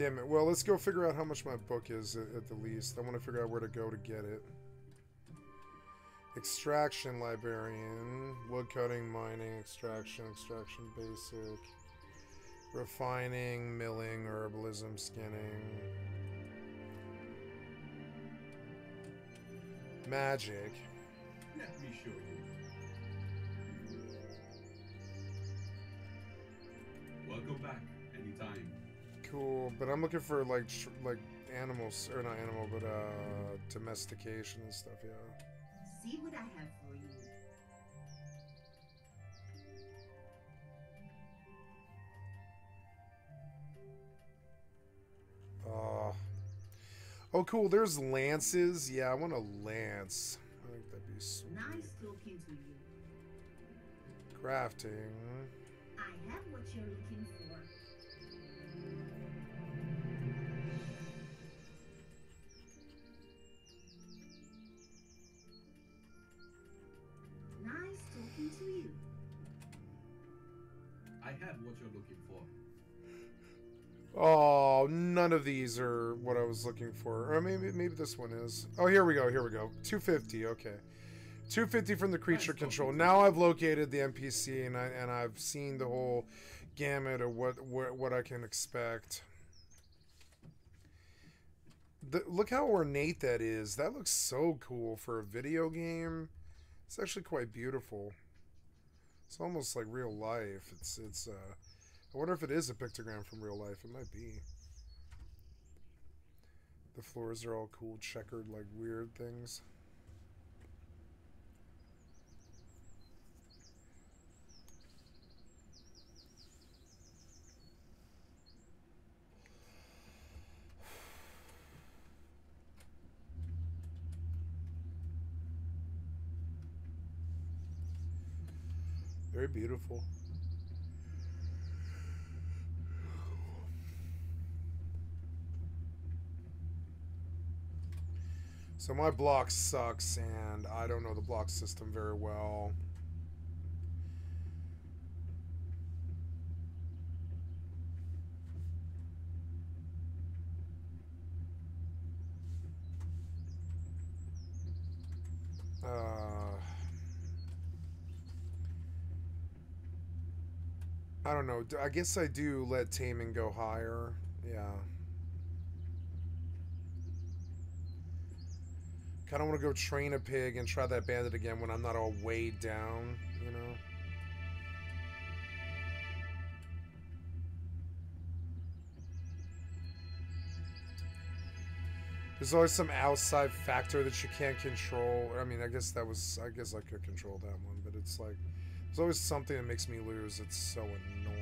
Damn it. Well, let's go figure out how much my book is at, at the least. I want to figure out where to go to get it. Extraction librarian, woodcutting, mining, extraction, extraction basic, refining, milling, herbalism, skinning, magic. Let me show you. Welcome back anytime. Cool, but I'm looking for like like animals or not animal, but uh domestication and stuff. Yeah. See what I have for you. Uh, oh, cool. There's lances. Yeah, I want a lance. I think that'd be sweet. Nice talking to you. Crafting. I have what you're looking for. Nice talking to you. I have what you're looking for. Oh, none of these are what I was looking for. Or maybe maybe this one is. Oh, here we go. Here we go. 250. Okay. 250 from the creature control. Now I've located the NPC and I and I've seen the whole gamut of what what, what I can expect. The, look how ornate that is. That looks so cool for a video game. It's actually quite beautiful. It's almost like real life. It's it's uh I wonder if it is a pictogram from real life. It might be. The floors are all cool, checkered, like weird things. Very beautiful. So my block sucks, and I don't know the block system very well. Uh, I don't know. I guess I do let taming go higher. Yeah. Kind of want to go train a pig and try that bandit again when I'm not all weighed down, you know? There's always some outside factor that you can't control. I mean, I guess that was, I guess I could control that one, but it's like, there's always something that makes me lose. It's so annoying.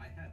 I have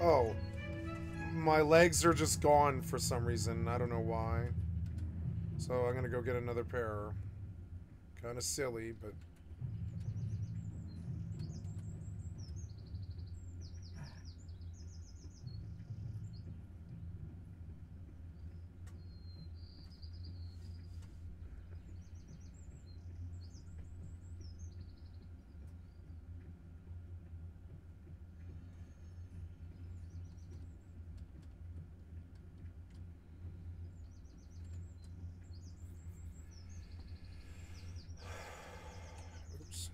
Oh. My legs are just gone for some reason. I don't know why. So I'm gonna go get another pair. Kind of silly, but. Oops.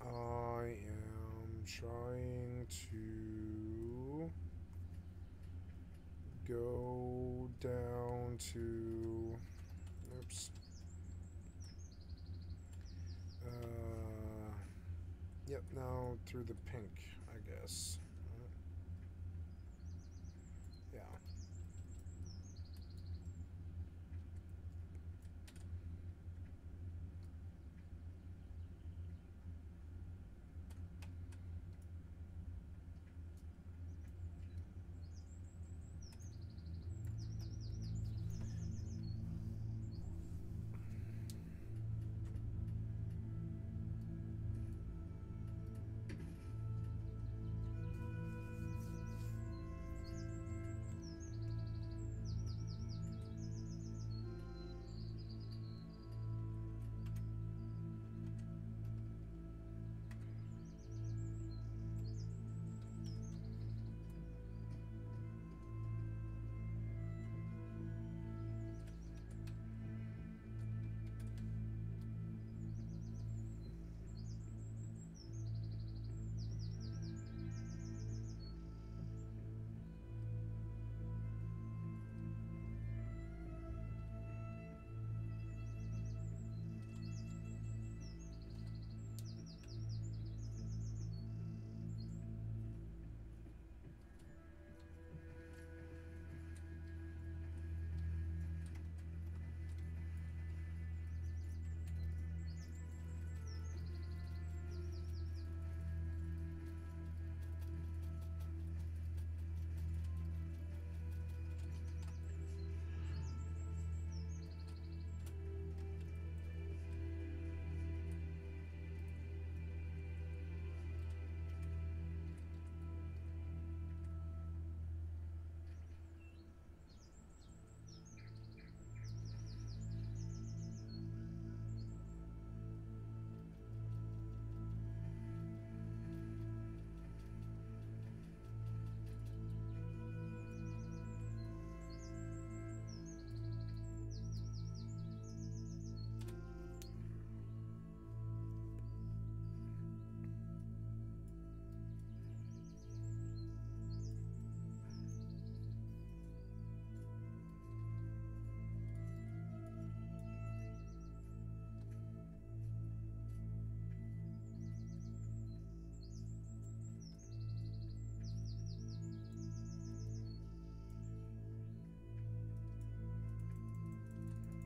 I am trying to go to. Oops. Uh, yep, now through the pink, I guess.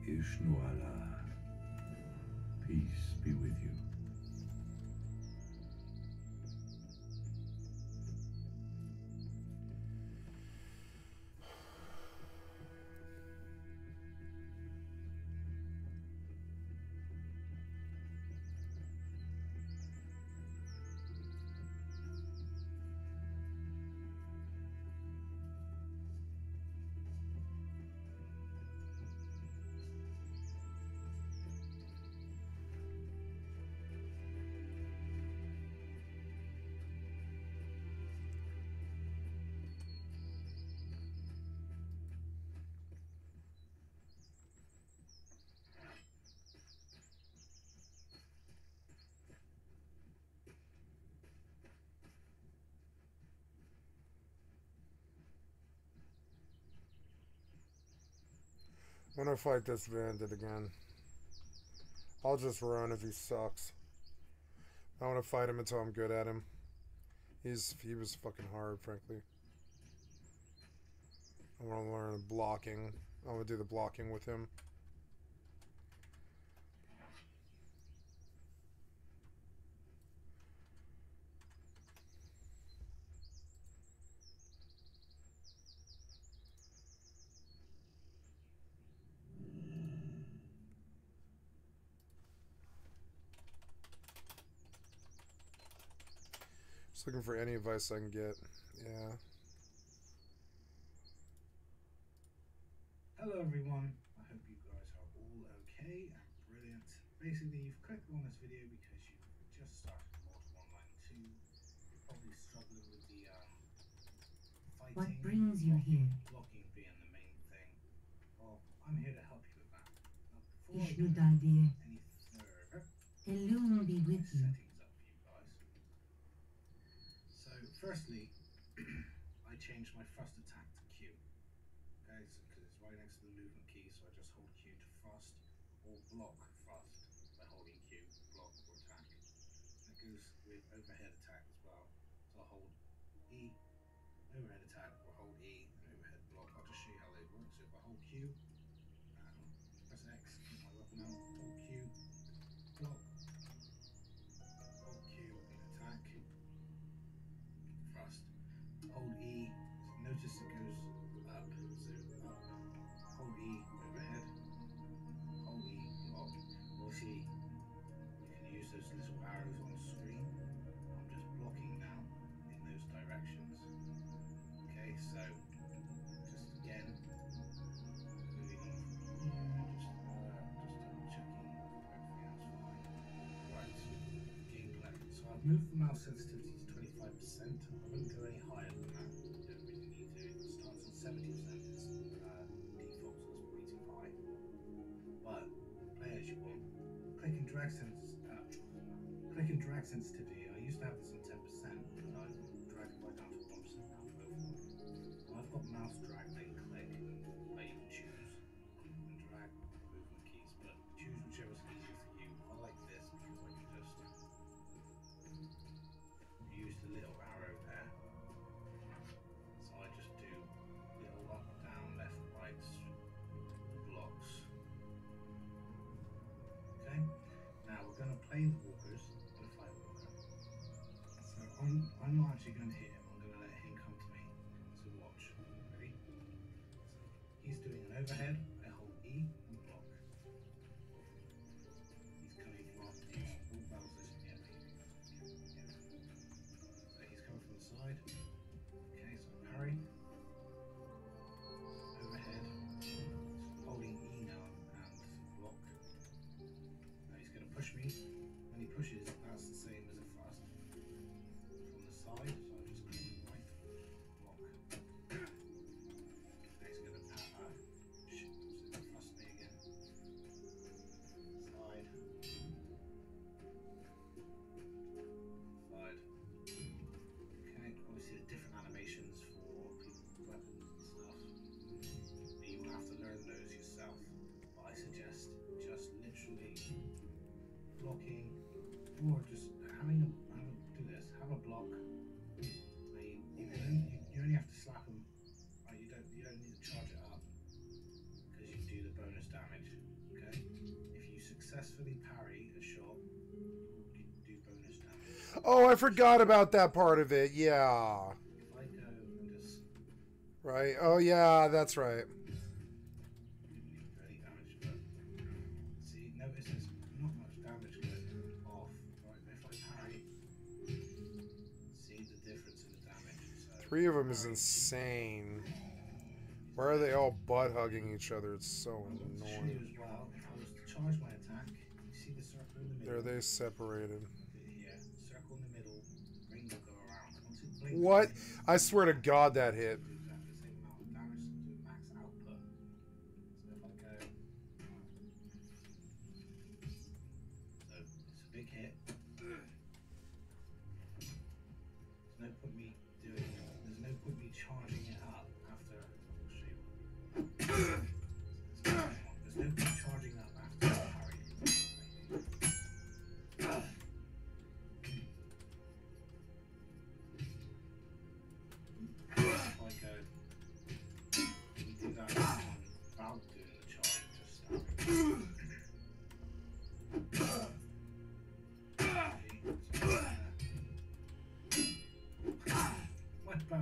Ishnuala. want to fight this bandit again. I'll just run if he sucks. I want to fight him until I'm good at him. He's he was fucking hard, frankly. I want to learn blocking. I want to do the blocking with him. Just looking for any advice I can get. Yeah. Hello everyone, I hope you guys are all okay and brilliant. Basically you've clicked on this video because you've just started Mortal Online 2. You're probably struggling with the um, fighting. What brings you here? Blocking being the main thing. Well, I'm here to help you with that. Now, before Ishuda I do anything further, Elum be with you. Firstly, I change my first attack to Q. Okay, because so, it's right next to the movement key, so I just hold Q to fast or block thrust by holding Q, block or attack. That goes with overhead attack as well. So i hold E, overhead attack, Sound sensitivity is 25%. I wouldn't go any higher than that. You don't really need to. It starts at 70% uh, default, so it's way too high. But play as you want. Click and drag sense. Uh, click and drag sensitivity Oh, I forgot about that part of it. Yeah. Right. Oh, yeah, that's right. Three of them is insane. Why are they all butt hugging each other? It's so annoying. There they separated. What? I swear to God, that hit.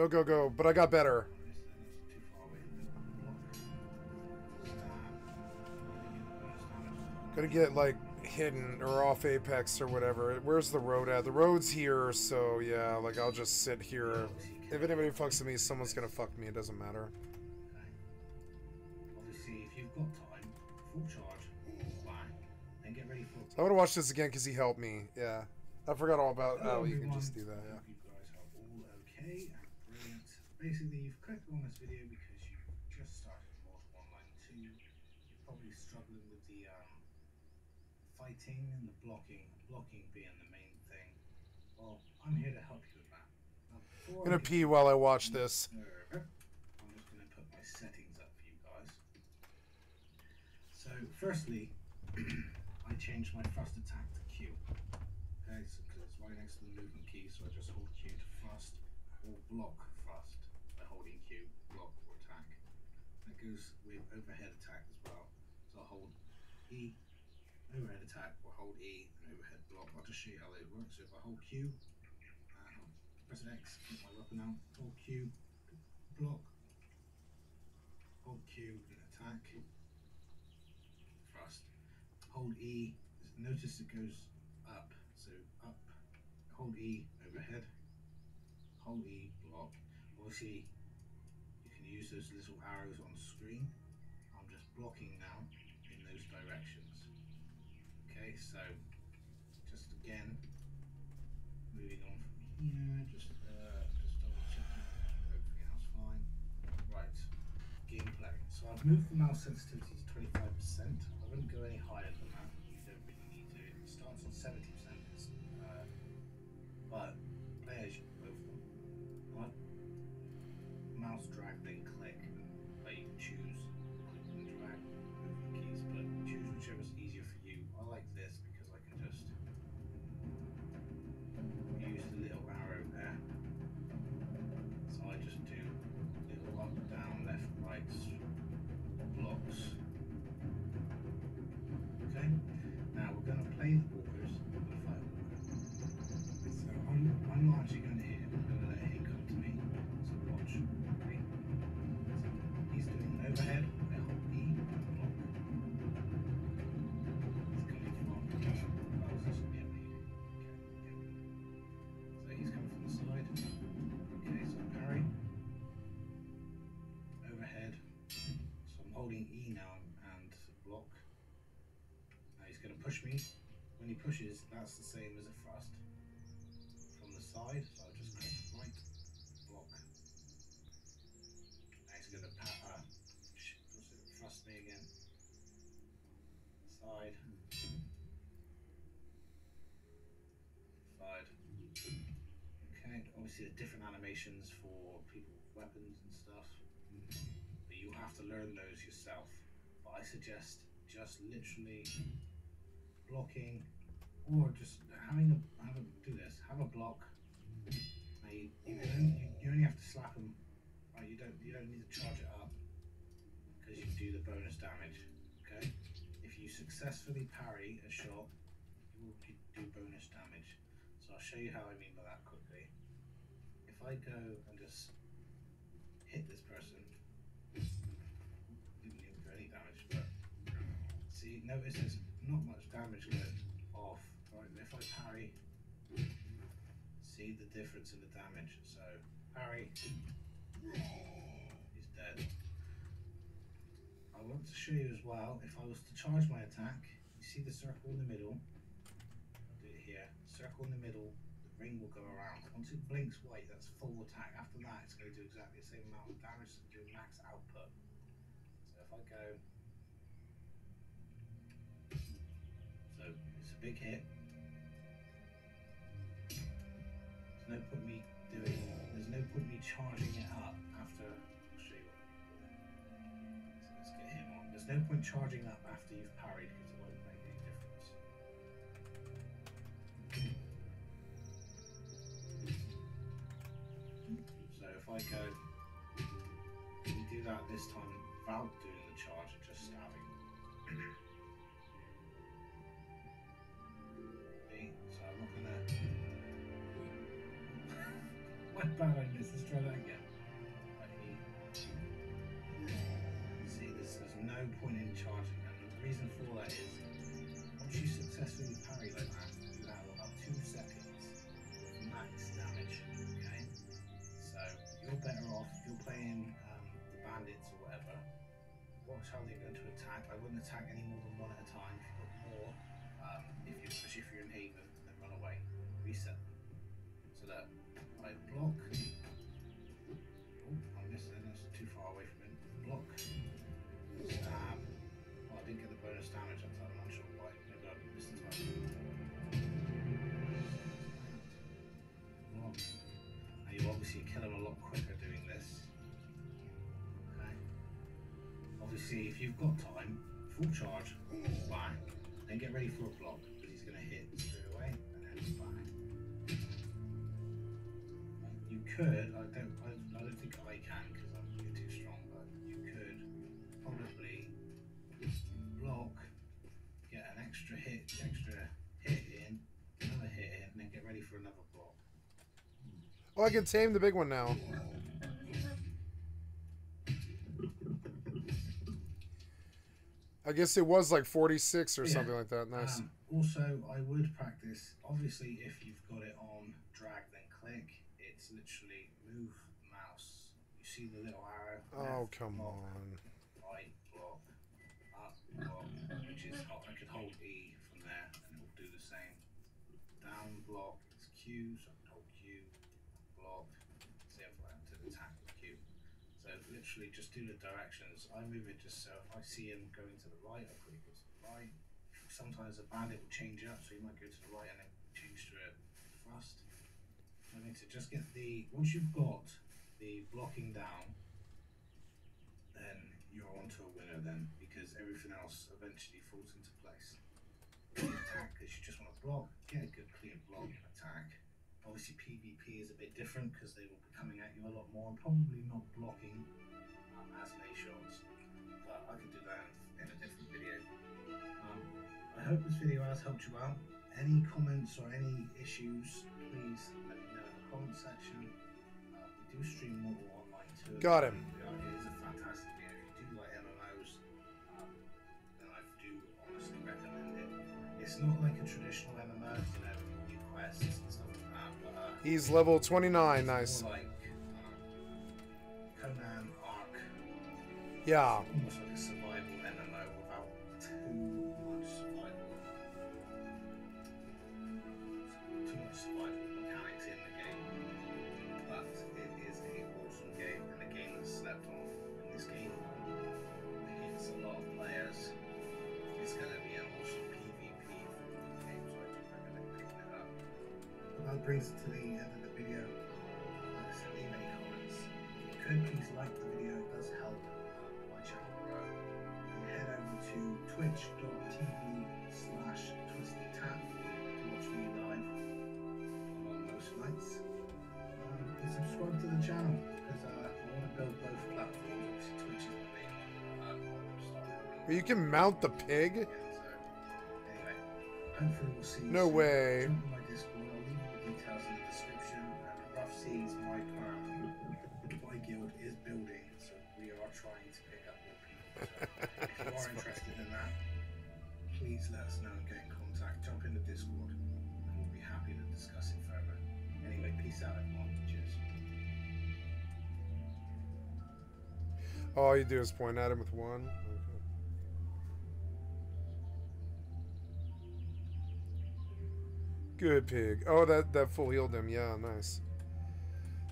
Go, go, go. But I got better. This is too far away. Block. Stab. Bonus damage. Gonna get, like, hidden or off Apex or whatever. Where's the road at? The road's here, so yeah, like, I'll just sit here. If anybody fucks with me, someone's gonna fuck me. It doesn't matter. Okay. Obviously, if you've got time, full charge, bang, then get ready for. So I want to watch this again because he helped me. Yeah. I forgot all about how you can just do that, yeah. Hope you guys are all okay and brilliant. Basically, you've clicked on this video because you just started Mortal Online 2. You're probably struggling with the um, fighting and the blocking, blocking being the main thing. Well, I'm here to help you with that. I'm gonna pee while I watch this. further, I'm just going to put my settings up for you guys. So, firstly, I changed my thrust attack to Q. Okay, so because it's right next to the movement key, so I just hold Q to thrust or block thrust by holding Q, block or attack. Goes with overhead attack as well. So I'll hold E, overhead attack, or hold E and overhead block. I'll just show you how they work. So if I hold Q, uh, press an X, get my weapon out, hold Q, block, hold Q and attack, thrust, hold E. Notice it goes up, so up, hold E overhead, hold E block. Obviously, you can use those little arrows on I'm just blocking now in those directions. Okay, so just again, moving on from here, just uh, just double checking everything else fine. Right, gameplay. So I've moved the mouse sensitivity and block. Now he's going to push me. When he pushes, that's the same as a thrust. From the side, so I'll just click right, block. Now he's going to uh, sh- what's it, thrust me again. Side. Side. Okay, obviously there are different animations for people with weapons and stuff. But you have to learn those yourself. I suggest just literally blocking or just having a have a do this. Have a block. Now you, you, you, you only have to slap them. Right, you don't you don't need to charge it up because you do the bonus damage. Okay. If you successfully parry a shot, you will do bonus damage. So I'll show you how I mean by that quickly. If I go and just hit this person, didn't even do any damage, but see, notice there's not much damage going off. Right, if I parry, see the difference in the damage. So parry, he's dead. I want to show you as well, if I was to charge my attack, you see the circle in the middle, I'll do it here, circle in the middle, the ring will go around. Once it blinks white, that's full attack. After that, it's going to do exactly the same amount of damage to do max output. So if I go, big hit. There's no point me doing, there's no point me charging it up after, I'll show you what. So let's get him on. There's no point charging up after you've parried because it won't make any difference. So if I go, we do that this time without attack. I can tame the big one now. I guess it was like 46 or Yeah. something like that. Nice. Um, also, I would practice. Obviously, if you've got it on drag then click, it's literally move mouse. You see the little arrow. oh, left, come block, on. Right block, up block, which is oh, I could hold E from there and it will do the same. Down block is Q, so I can hold Q, have to with Q. So literally just do the directions. I move it just so if I see him going to the right, I quickly go to the right. Sometimes a bandit will change up, so you might go to the right and then change to a thrust. I need to just get the once you've got the blocking down, then you're onto a winner then because everything else eventually falls into place. Attack because you just want to block, get a good clear block and attack. Obviously PvP is a bit different because they will be coming at you a lot more and probably not blocking um, as many shots. But I could do that in a different video. Um, I hope this video has helped you out. Any comments or any issues, please let me know in the comment section. Uh, we do stream Mortal Online 2. Got him. Yeah, it is a fantastic game. If you do like MMOs, um, then I do honestly recommend it. It's not like a traditional MMO, you know, you do quests He's level 29. Nice. more like Conan Ark, Yeah. Further. Anyway, peace out, everyone. Cheers. All you do is point at him with one. Good pig. Oh, that that full healed him. Yeah, nice.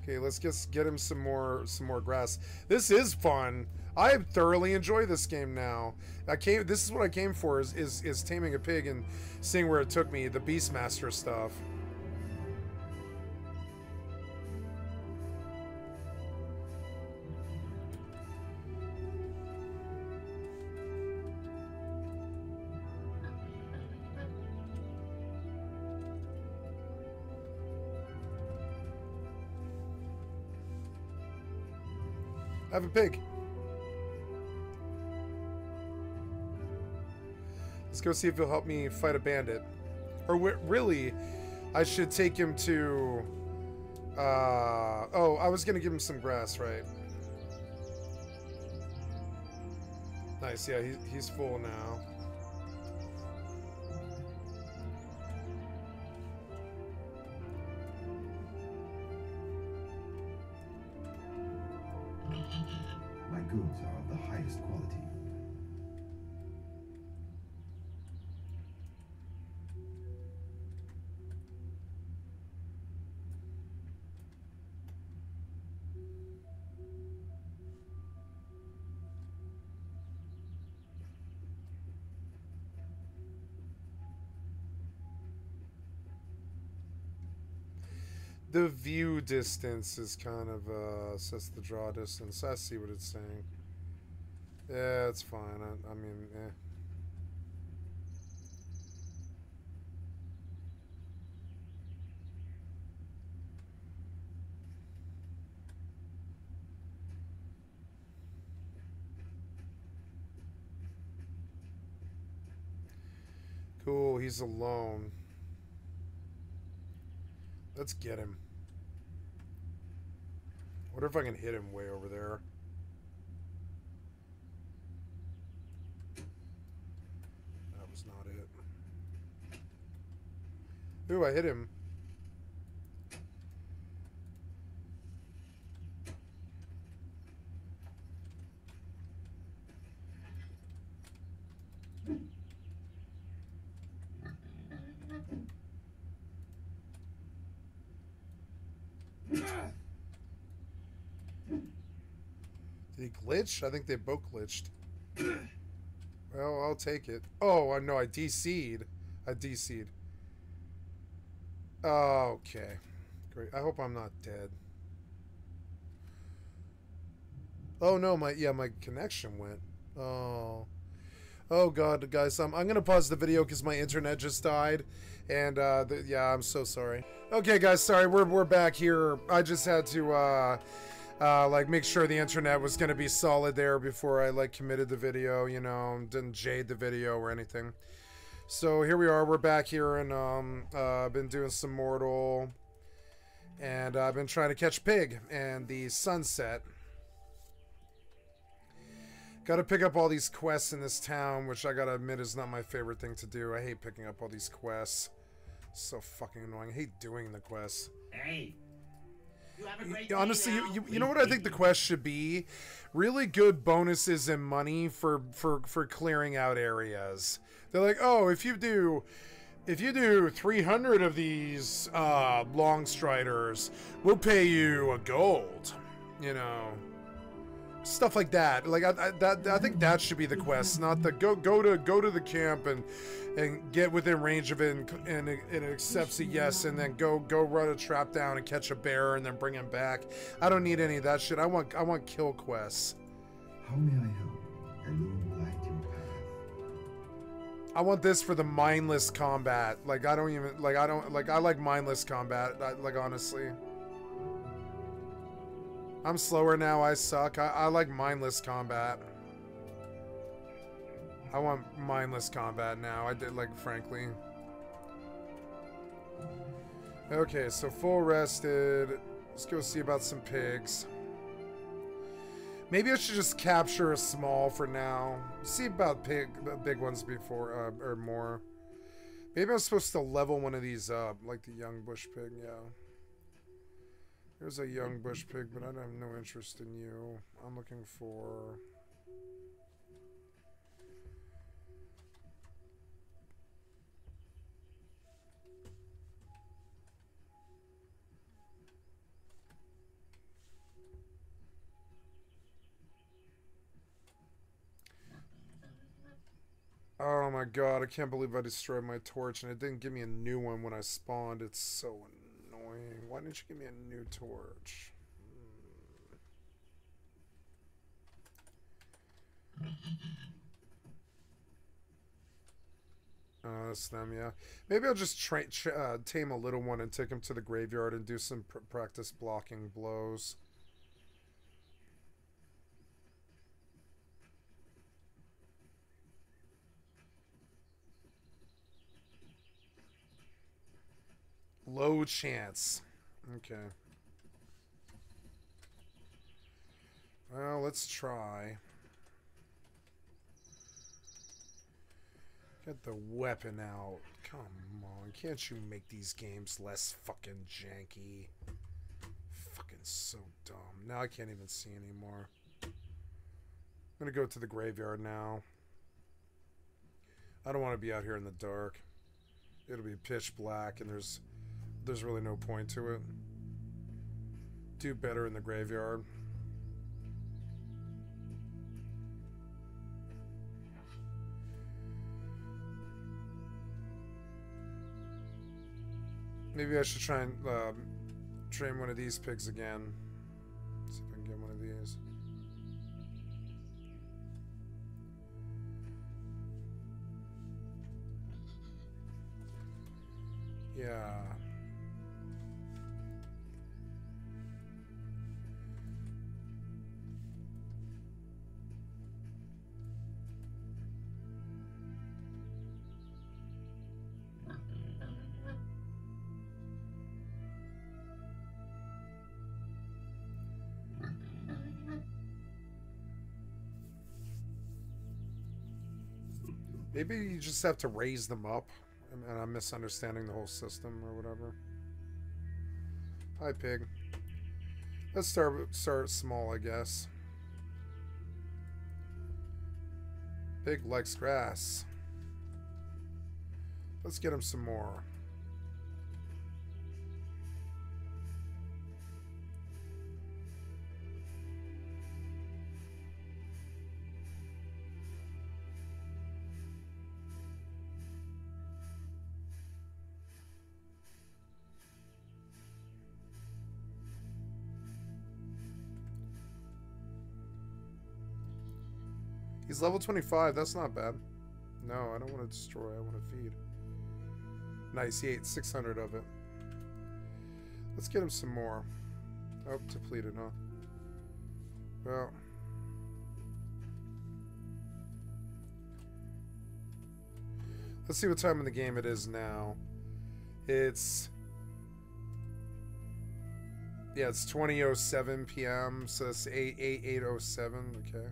Okay, let's just get him some more some more grass. This is fun. I thoroughly enjoy this game now. I came. This is what I came for. Is is is taming a pig and seeing where it took me. The Beastmaster stuff. Have a pig. Let's go see if he'll help me fight a bandit. Or really, I should take him to Uh, oh, I was gonna give him some grass, right? Nice, yeah, he, he's full now. Goods are of the highest quality. The view distance is kind of, uh, sets the draw distance. I see what it's saying. Yeah, it's fine. I, I mean, eh. Cool, he's alone. Let's get him. Wonder if I can hit him way over there. That was not it. Ooh, I hit him. Did he glitch? I think they both glitched. well, I'll take it. Oh, I know. I DC'd. I DC'd. Okay. Great. I hope I'm not dead. Oh no, my yeah, my connection went. Oh. Oh god, guys, um, I'm gonna pause the video because my internet just died, and uh, the, yeah, I'm so sorry. Okay, guys, sorry, we're we're back here. I just had to uh, uh, like make sure the internet was gonna be solid there before I like committed the video, you know, didn't jade the video or anything. So here we are, we're back here, and um, uh, I've been doing some Mortal, and I've been trying to catch pig and the sunset. Gotta pick up all these quests in this town, which I gotta admit is not my favorite thing to do. I hate picking up all these quests. So fucking annoying. I hate doing the quests. Hey. You have a Y- great Honestly, you, you, you know what I think the quest should be? Really good bonuses and money for, for, for clearing out areas. They're like, oh, if you do if you do 300 of these uh, long striders, we'll pay you a gold. You know, stuff like that. Like I, I, that, I think that should be the quest, not the go go to go to the camp and and get within range of it, and, and it, it accepts a yes, and then go go run a trap down and catch a bear, and then bring him back. I don't need any of that shit. I want I want kill quests. How may I help? I want this for the mindless combat. Like I don't even like I don't like I like mindless combat. I, like honestly. I'm slower now. I suck. I, I like mindless combat. I want mindless combat now. I did like frankly. Okay, so full rested. Let's go see about some pigs. Maybe I should just capture a small for now. See about pig, big ones before uh, or more. Maybe I'm supposed to level one of these up, like the young bush pig. Yeah. There's a young bush pig, but I have no interest in you. I'm looking for. Oh my god, I can't believe I destroyed my torch and it didn't give me a new one when I spawned. It's so annoying. Why don't you give me a new torch? Oh, that's them, yeah. Maybe I'll just uh, tame a little one and take him to the graveyard and do some pr- practice blocking blows. Low chance. Okay. Well, let's try. Get the weapon out. Come on, can't you make these games less fucking janky? Fucking so dumb. Now I can't even see anymore. I'm gonna go to the graveyard now. I don't want to be out here in the dark. It'll be pitch black and there's there's really no point to it. Do better in the graveyard. Maybe I should try and um, train one of these pigs again. See if I can get one of these. Yeah. Maybe you just have to raise them up, and I'm misunderstanding the whole system or whatever. Hi, pig. Let's start start small, I guess. Pig likes grass. Let's get him some more. He's level 25. That's not bad. No, I don't want to destroy. I want to feed. Nice. He ate 600 of it. Let's get him some more. Oh, depleted, huh? Well. Let's see what time in the game it is now. It's yeah, it's 20:07 p.m. So it's 8 8 807. Okay.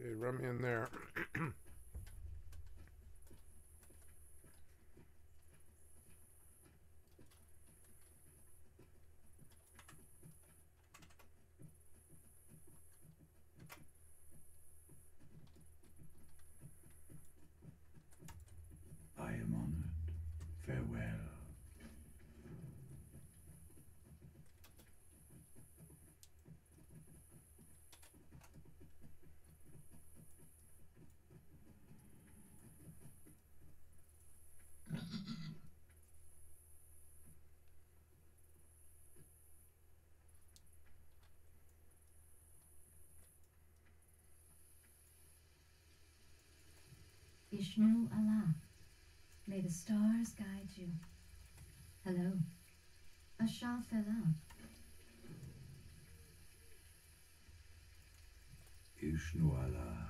Okay, run me in there. I am honored. Farewell. Ishnu Allah. May the stars guide you. Hello. A Shah fell. Ishnu Allah.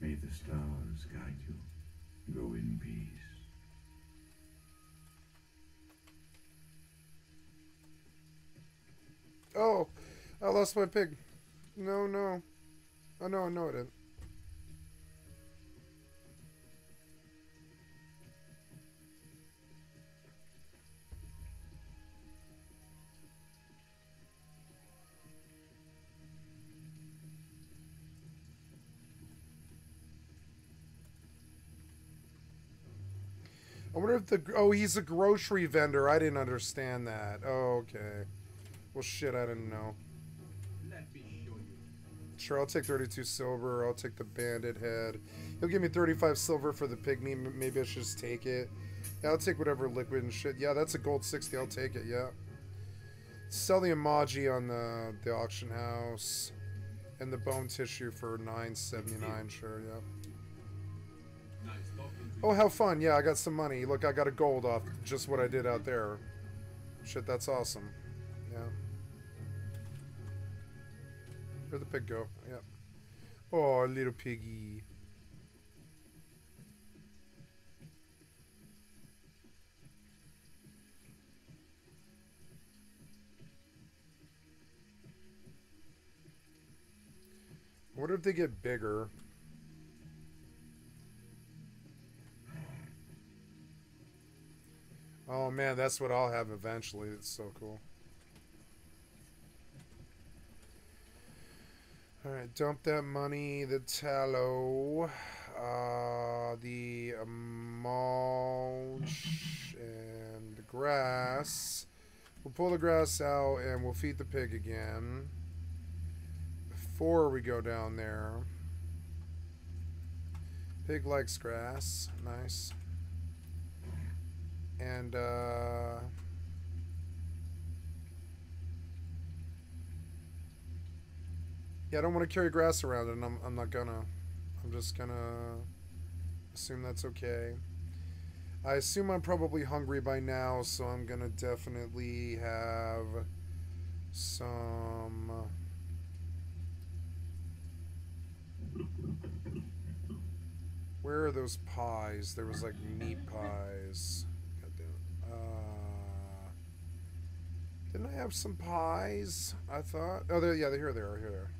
May the stars guide you. Go in peace. Oh, I lost my pig. No, no. Oh, no, no, I didn't. The oh he's a grocery vendor. I didn't understand that. Oh okay. Well shit, I didn't know. Sure, I'll take 32 silver. I'll take the bandit head. He'll give me 35 silver for the pygmy. Maybe I should just take it. Yeah, I'll take whatever liquid and shit. Yeah, that's a gold 60. I'll take it. Yeah. Sell the emoji on the the auction house, and the bone tissue for 9.79. Sure. Yeah. Nice Oh, how fun. Yeah, I got some money. Look, I got a gold off just what I did out there. Shit, that's awesome. Yeah. Where'd the pig go? Yep. Oh, little piggy. What if they get bigger? Oh man, that's what I'll have eventually. It's so cool. Alright, dump that money, the tallow, uh, the mulch, and the grass. We'll pull the grass out and we'll feed the pig again. Before we go down there. Pig likes grass. Nice. And, uh... Yeah, I don't want to carry grass around, and I'm, I'm not gonna. I'm just gonna assume that's okay. I assume I'm probably hungry by now, so I'm gonna definitely have some. Where are those pies? There was like meat pies. Uh, didn't I have some pies? I thought. Oh, there. Yeah, they are. Here they are. Here.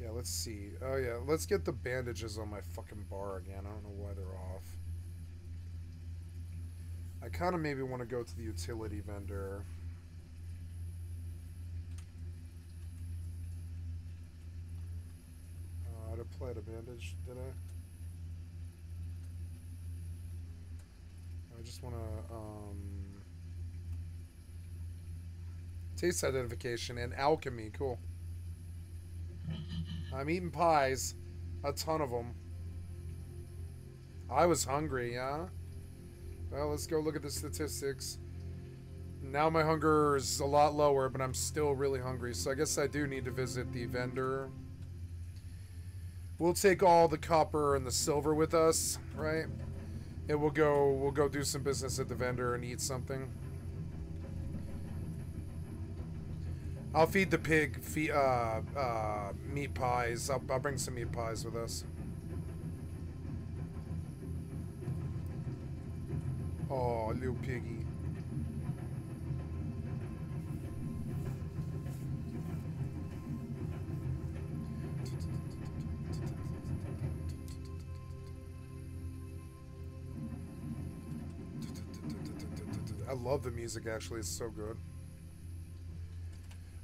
Yeah, let's see. Oh yeah, let's get the bandages on my fucking bar again. I don't know why they're off. I kind of maybe want to go to the utility vendor. Uh, I'd applied a bandage, did I? Just want to, um... Taste identification and alchemy, cool. I'm eating pies. A ton of them. I was hungry, yeah? Well, let's go look at the statistics. Now my hunger is a lot lower, but I'm still really hungry, so I guess I do need to visit the vendor. We'll take all the copper and the silver with us, right? And we'll go we'll go do some business at the vendor and eat something. I'll feed the pig uh, uh, meat pies. I'll, I'll bring some meat pies with us. Oh, little piggy. Love the music actually, it's so good.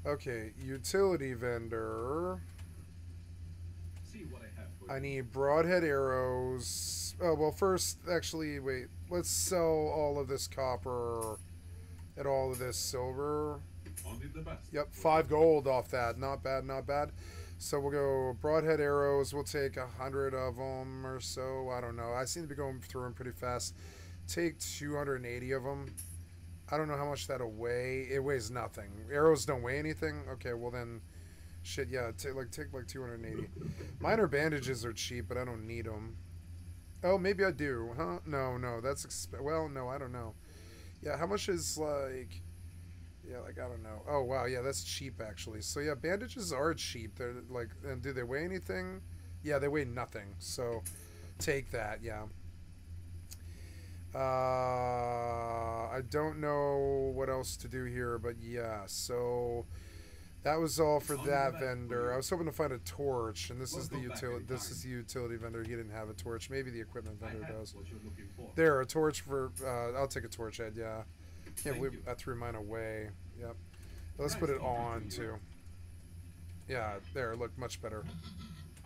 Okay, utility vendor. see what I have for I need broadhead arrows. Oh, well, first, actually, wait. Let's sell all of this copper and all of this silver. Only the best. Yep, five gold off that. Not bad, not bad. So we'll go broadhead arrows. We'll take a hundred of them or so. I don't know. I seem to be going through them pretty fast. Take 280 of them. I don't know how much that'll weigh. It weighs nothing. Arrows don't weigh anything. Okay, well then, shit. Yeah, take like take like 280. Minor bandages are cheap, but I don't need them. Oh, maybe I do, huh? No, no, that's exp- well, no, I don't know. Yeah, how much is like? Yeah, like I don't know. Oh wow, yeah, that's cheap actually. So yeah, bandages are cheap. They're like, and do they weigh anything? Yeah, they weigh nothing. So take that. Yeah. Uh, I don't know what else to do here, but yeah. So that was all for that vendor. I was hoping to find a torch, and this is the utility. This is the utility vendor. He didn't have a torch. Maybe the equipment vendor does. There, a torch for. Uh, I'll take a torch head. Yeah. Can't believe. I threw mine away. Yep. Let's put it on too. Yeah, there. Look much better.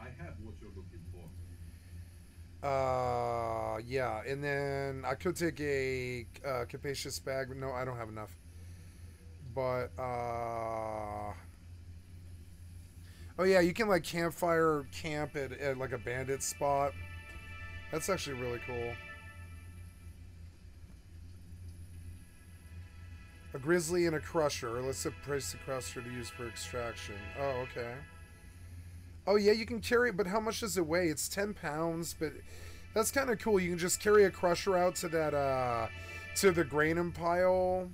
I have what you're. Uh, yeah, and then I could take a uh, capacious bag. No, I don't have enough. But uh, oh yeah, you can like campfire camp at, at like a bandit spot. That's actually really cool. A grizzly and a crusher. Let's set price the crusher to use for extraction. Oh, okay. Oh yeah, you can carry it, but how much does it weigh? It's ten pounds, but that's kind of cool. You can just carry a crusher out to that uh to the grain and pile.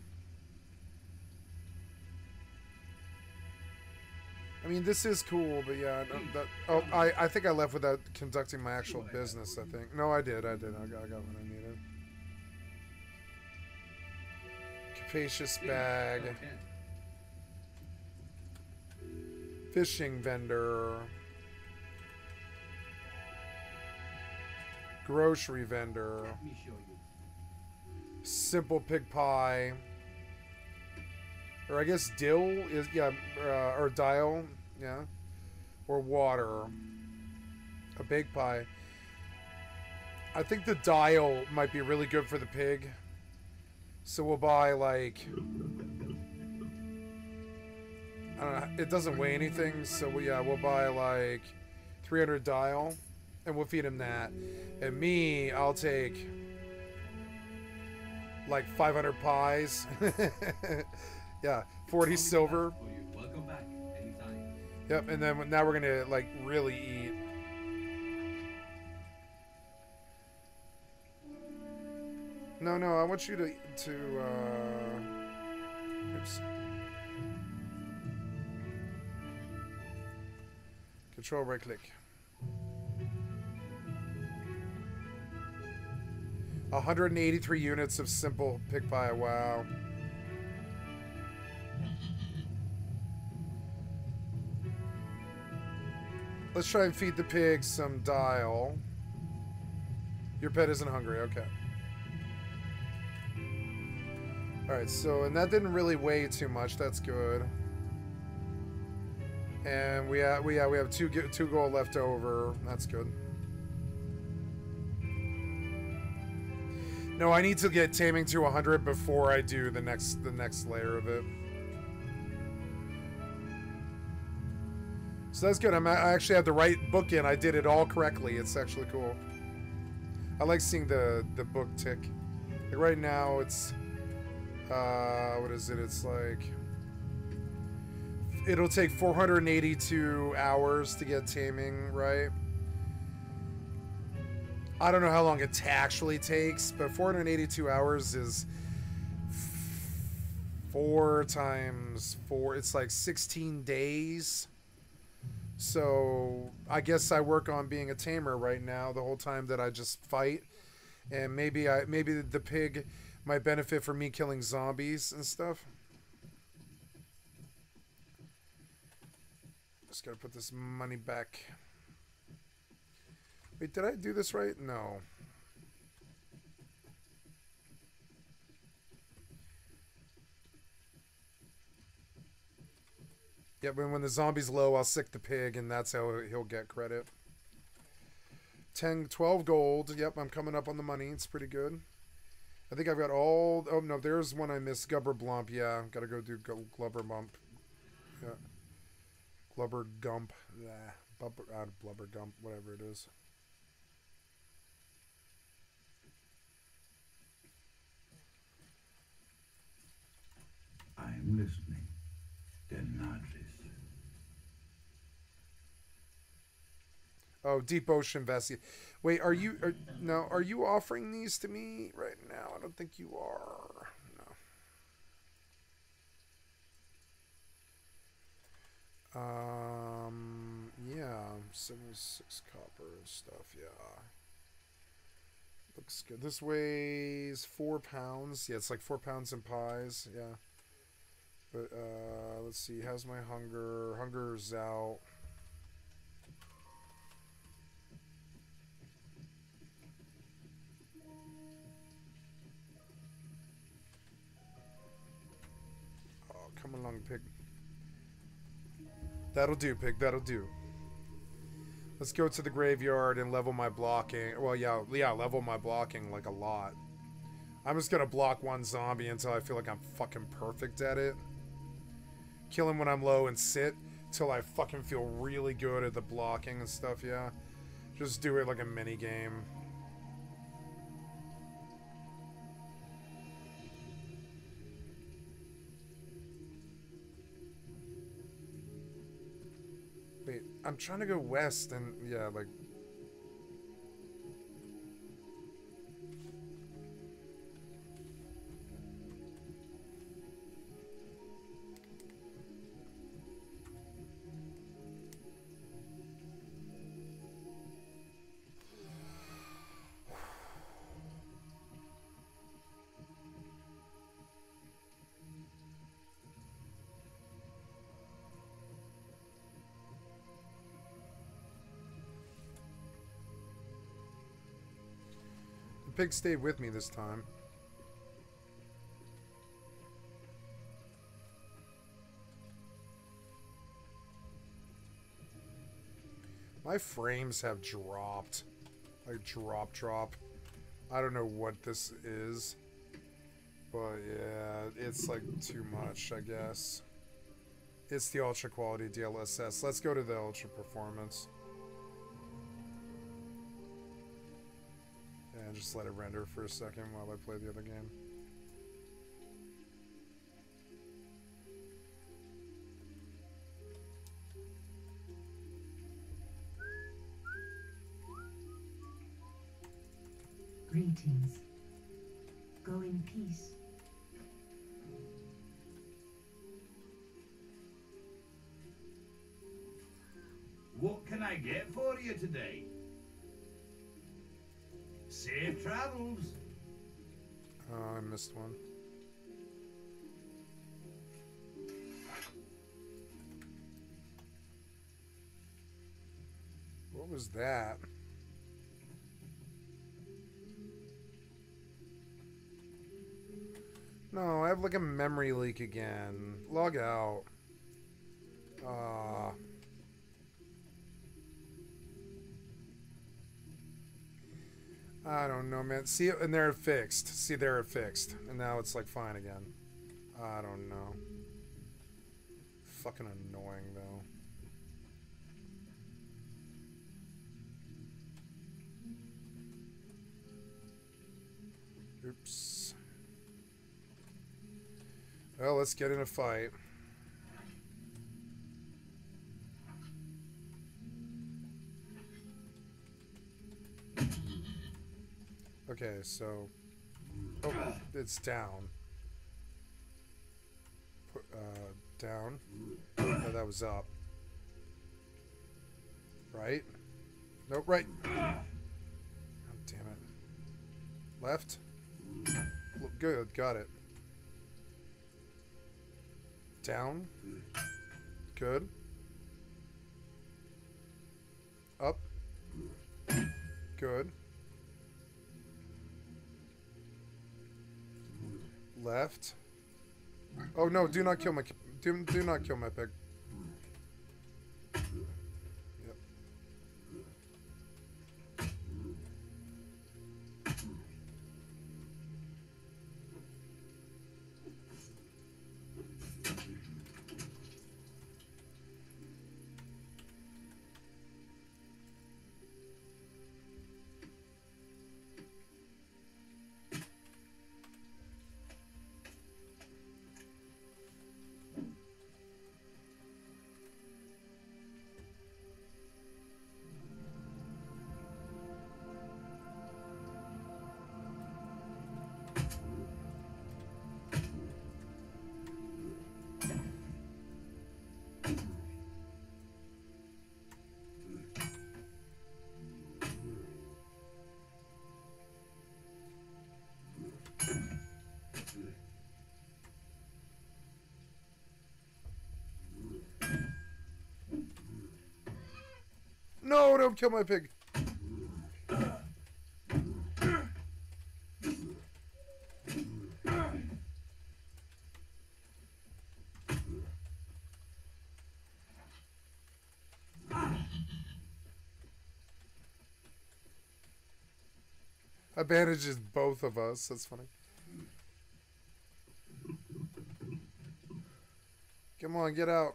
I mean, this is cool, but yeah, no, that, oh, I, I think I left without conducting my actual business. I think no, I did, I did. I got, I got what I needed. Capacious bag, fishing vendor, grocery vendor. Simple pig pie, or I guess dill is yeah, uh, or dial, yeah, or water, a big pie. I think the dial might be really good for the pig, so we'll buy like. I don't know. It doesn't weigh anything, so we, yeah, we'll buy like 300 dial, and we'll feed him that. And me, I'll take like 500 pies. yeah, 40 silver. For you. Welcome back anytime. Yep, and then now we're gonna like really eat. No, no, I want you to to. Uh, oops. Control right click. 183 units of simple pig pie. Wow. Let's try and feed the pigs some dial. Your pet isn't hungry. Okay. All right. So, and that didn't really weigh too much. That's good. And we have we yeah we have two two gold left over. That's good. No, I need to get taming to 100 before I do the next the next layer of it. So that's good. I'm, I actually have the right book in. I did it all correctly. It's actually cool. I like seeing the the book tick. Like right now, it's uh, what is it? It's like it'll take 482 hours to get taming right. I don't know how long it actually takes, but 482 hours is four times four. It's like 16 days. So I guess I work on being a tamer right now the whole time that I just fight, and maybe I maybe the pig might benefit from me killing zombies and stuff. Just gotta put this money back. Wait, did I do this right? No. Yeah, when, when the zombie's low, I'll sic the pig, and that's how he'll get credit. 10, 12 gold. Yep, I'm coming up on the money. It's pretty good. I think I've got all... Oh, no, there's one I missed. Gubber Blump. Yeah, gotta go do Glubber Bump. Yeah. Glubber Gump. Yeah. Bubber, uh, blubber Gump, whatever it is. I am listening. Denadris. Oh, Deep Ocean Vessi. Wait, are you... Are, no, are you offering these to me right now? I don't think you are. No. Um, yeah, 76 copper and stuff, yeah. Looks good. This weighs four pounds. Yeah, it's like four pounds in pies, yeah. But, uh, let's see, how's my hunger? Hunger's out. Oh, come along, pig. That'll do, pig. That'll do. Let's go to the graveyard and level my blocking. Well, yeah, yeah, level my blocking like a lot. I'm just gonna block one zombie until I feel like I'm fucking perfect at it. Kill him when I'm low and sit till I fucking feel really good at the blocking and stuff, yeah. Just do it like a mini game. Wait, I'm trying to go west and yeah, like pig stayed with me this time. My frames have dropped. Like drop drop. I don't know what this is. But yeah, it's like too much, I guess. It's the ultra quality DLSS. Let's go to the ultra performance. And just let it render for a second while I play the other game. Greetings. Missed one. What was that? No, I have like a memory leak again. Log out. Uh I don't know, man. See, and they're fixed. See, they're fixed, and now it's like fine again. I don't know. Fucking annoying though. Oops. Well, let's get in a fight. Okay, so... Oh, it's down. Uh, down. No, that was up. Right? Nope, right. Oh, damn it. Left? Look good, got it. Down. Good. Up. Good. Left. Oh no, do not kill my do, do not kill my pig. don't kill my pig. That is both of us. That's funny. Come on, get out.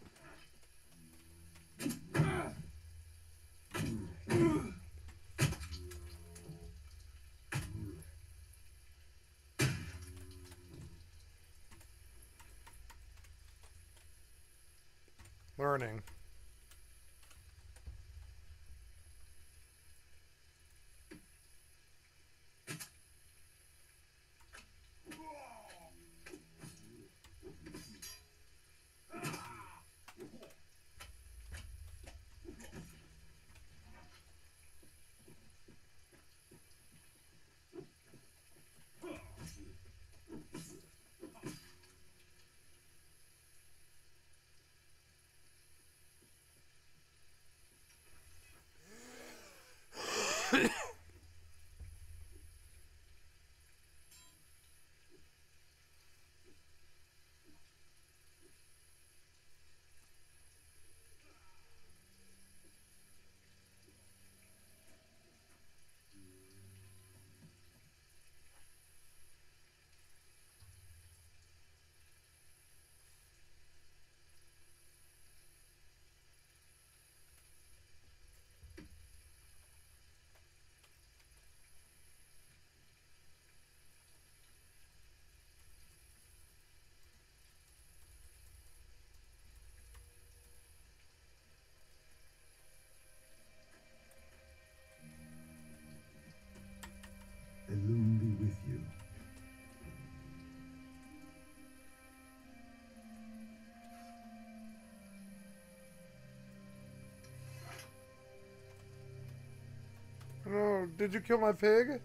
Did you kill my pig?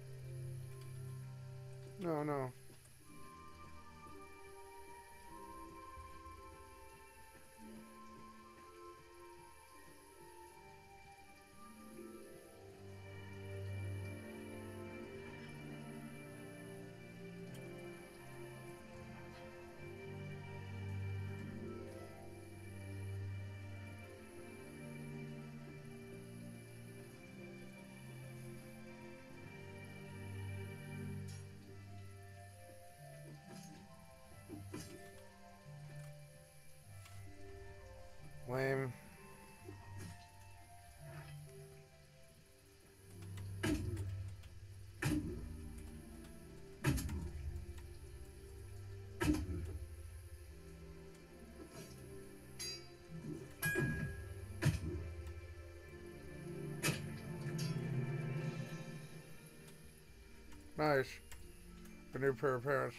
No, no. Nice. A new pair of pants.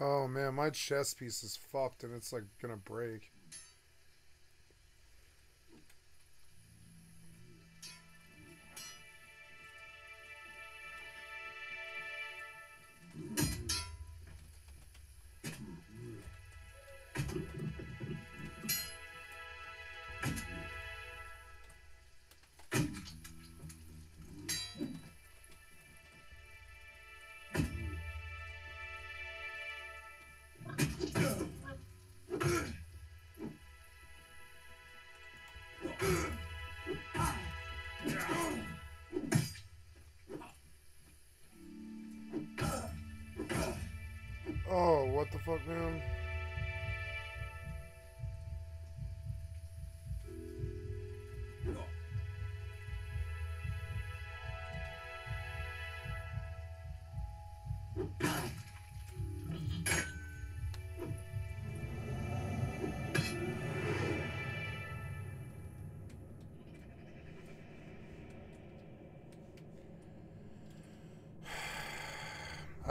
Oh man, my chest piece is fucked and it's like gonna break.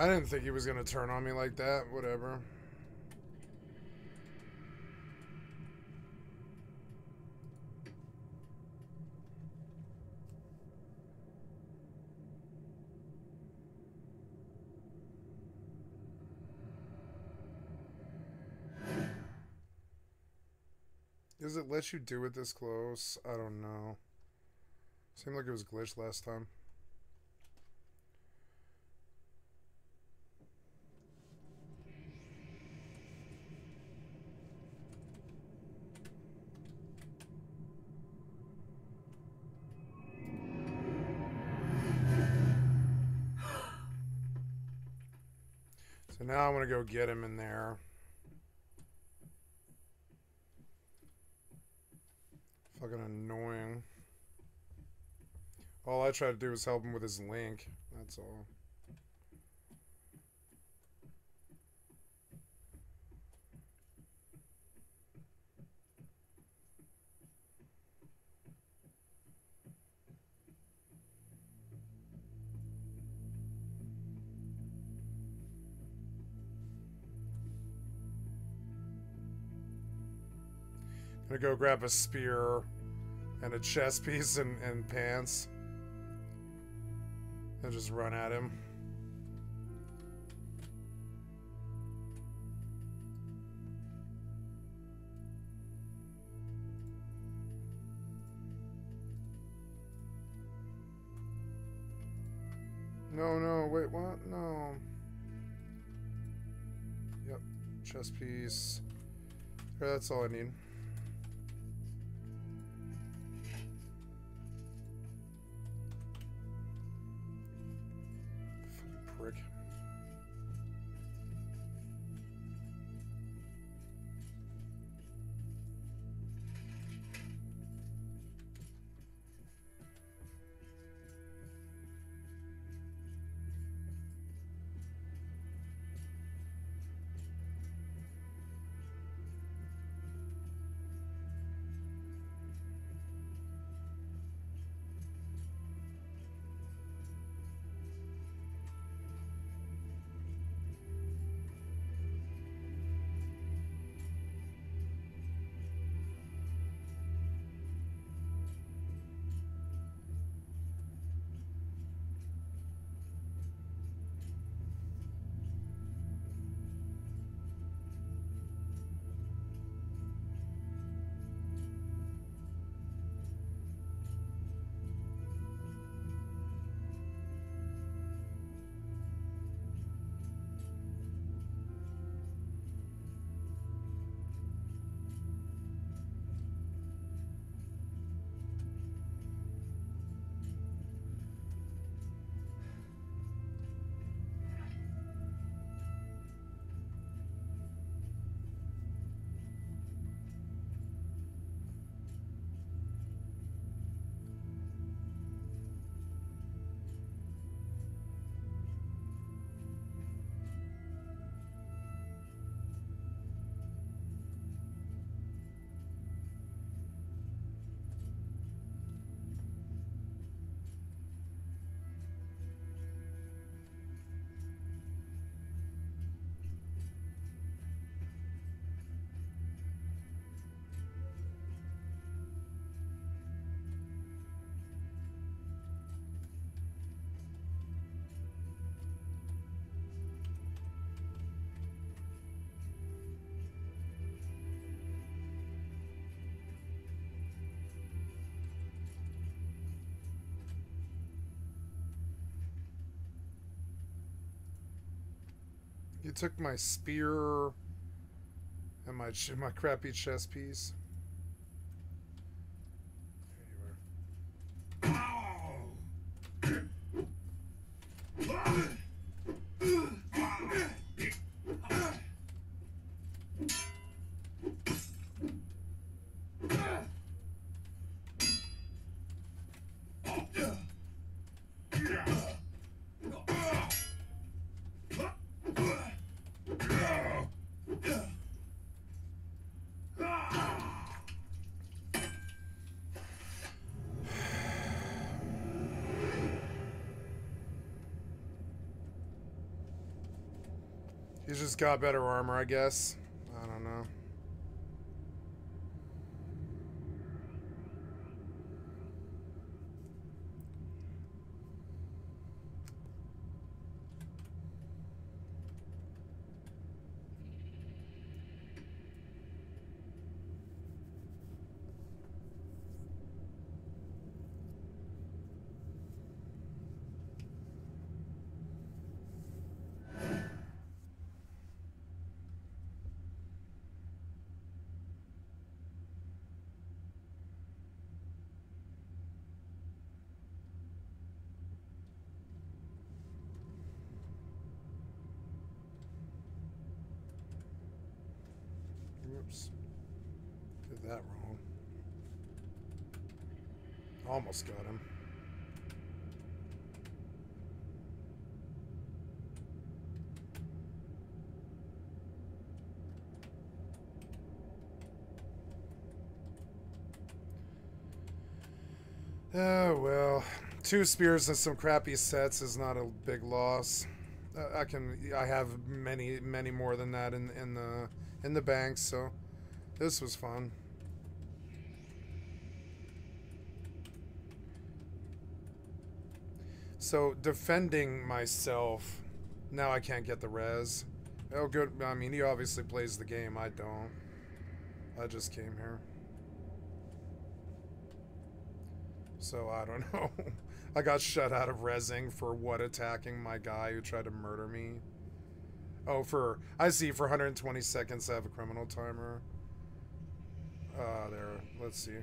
I didn't think he was gonna turn on me like that. Whatever. Does it let you do it this close? I don't know. Seemed like it was glitched last time. Gonna go get him in there. Fucking annoying. All I try to do is help him with his link. That's all. Gonna go grab a spear and a chest piece and, and pants. And just run at him. No, no, wait, what? No. Yep, chest piece. That's all I need. You took my spear and my my crappy chest piece. There you are. He's just got better armor, I guess. I don't know. Whoops. Did that wrong. Almost got him. Oh well, two spears and some crappy sets is not a big loss. Uh, I can, I have many, many more than that in in the in the bank, so this was fun. So defending myself, now I can't get the res. Oh, good. I mean, he obviously plays the game. I don't. I just came here. So I don't know. I got shut out of resing for what attacking my guy who tried to murder me. Oh, for I see. For 120 seconds, I have a criminal timer. Uh, there. Let's see.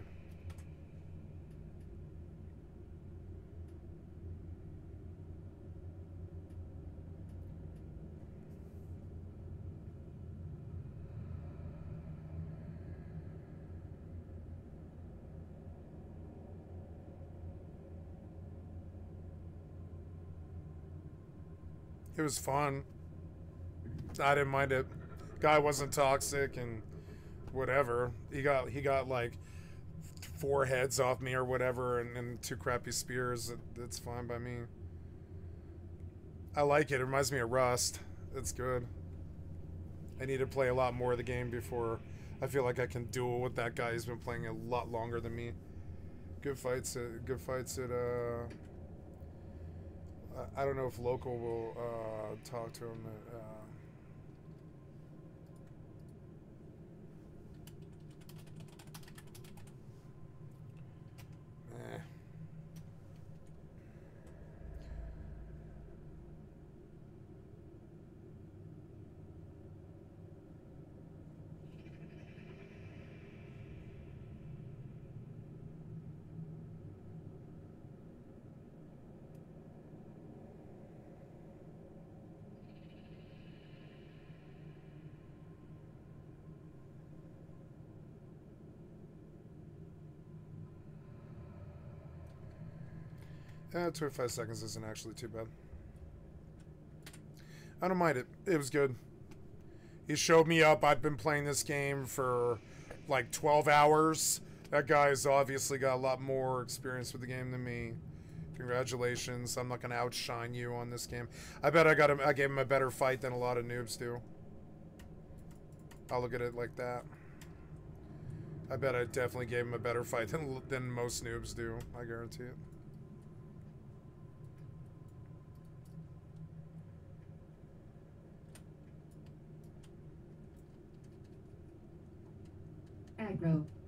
It was fun. I didn't mind it. Guy wasn't toxic and whatever. He got he got like four heads off me or whatever, and, and two crappy spears. It, it's fine by me. I like it. It reminds me of Rust. It's good. I need to play a lot more of the game before I feel like I can duel with that guy He's been playing a lot longer than me. Good fights at good fights at uh. I- don't know if local will uh, talk to him. Uh, eh. Uh, 25 seconds isn't actually too bad. I don't mind it. It was good. He showed me up. I'd been playing this game for like 12 hours. That guy's obviously got a lot more experience with the game than me. Congratulations. I'm not going to outshine you on this game. I bet I got him I gave him a better fight than a lot of noobs do. I'll look at it like that. I bet I definitely gave him a better fight than than most noobs do. I guarantee it. Aggro.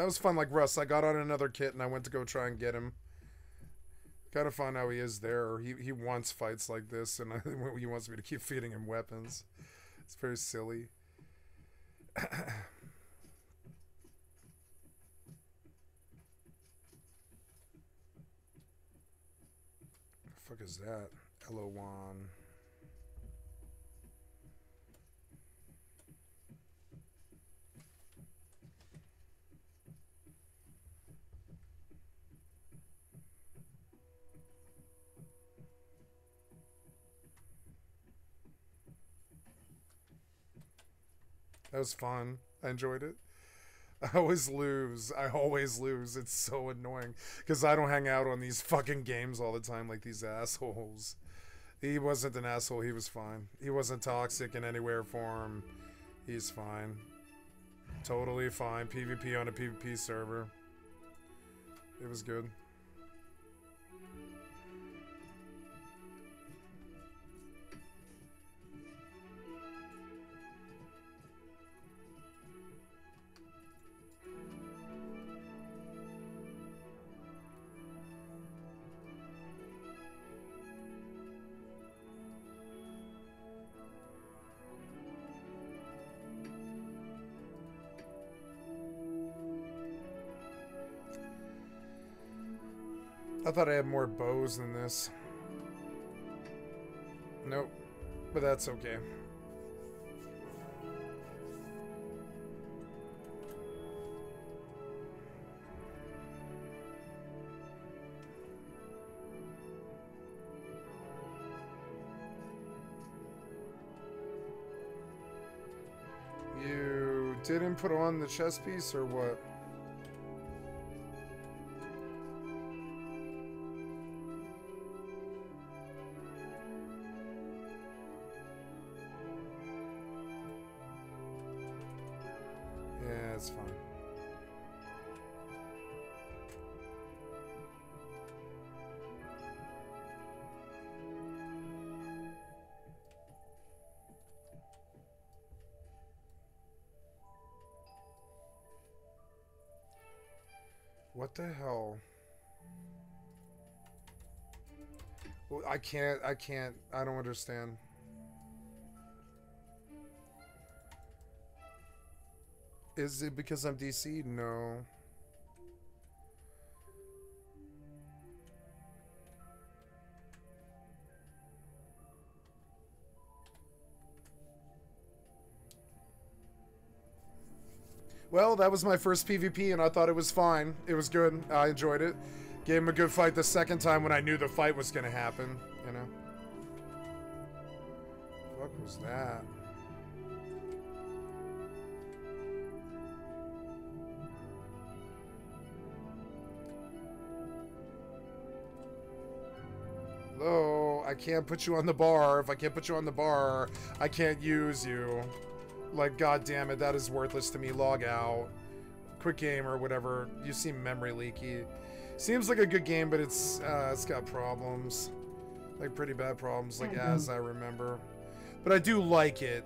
That was fun. Like Rust, I got on another kit and I went to go try and get him. Kind of fun how he is there. He he wants fights like this, and I, he wants me to keep feeding him weapons. It's very silly. fuck is that? Elowan. That was fun. I enjoyed it. I always lose. I always lose. It's so annoying because I don't hang out on these fucking games all the time like these assholes. He wasn't an asshole. He was fine. He wasn't toxic in any way or form. He's fine. Totally fine. PvP on a PvP server. It was good. I thought I had more bows than this. Nope. But that's okay. You didn't put on the chest piece or what? The hell? Well, I can't, I can't, I don't understand. Is it because I'm DC? No. That was my first PvP, and I thought it was fine. It was good. I enjoyed it. Gave him a good fight the second time when I knew the fight was to happen, you know? What was that? Hello, I can't put you on the bar. If I can't put you on the bar, I can't use you. Like, god damn it, that is worthless to me. Log out. Quick game or whatever. You seem memory leaky. Seems like a good game, but it's uh, it's got problems. Like pretty bad problems, like as I remember. But I do like it.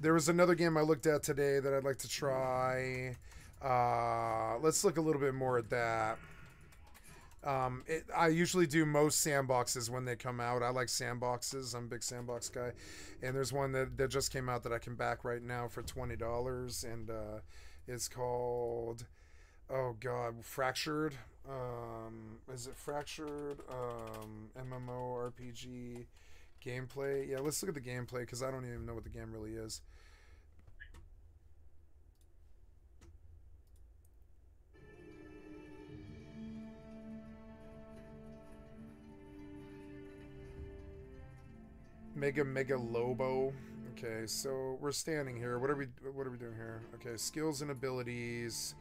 There was another game I looked at today that I'd like to try. Uh, let's look a little bit more at that. Um, it, I usually do most sandboxes when they come out. I like sandboxes. I'm a big sandbox guy. And there's one that, that just came out that I can back right now for $20. And uh, it's called, oh God, Fractured. Um, is it Fractured? Um, MMO RPG gameplay. Yeah, let's look at the gameplay because I don't even know what the game really is. Mega Mega Lobo. Okay, so we're standing here. What are we what are we doing here? Okay, skills and abilities.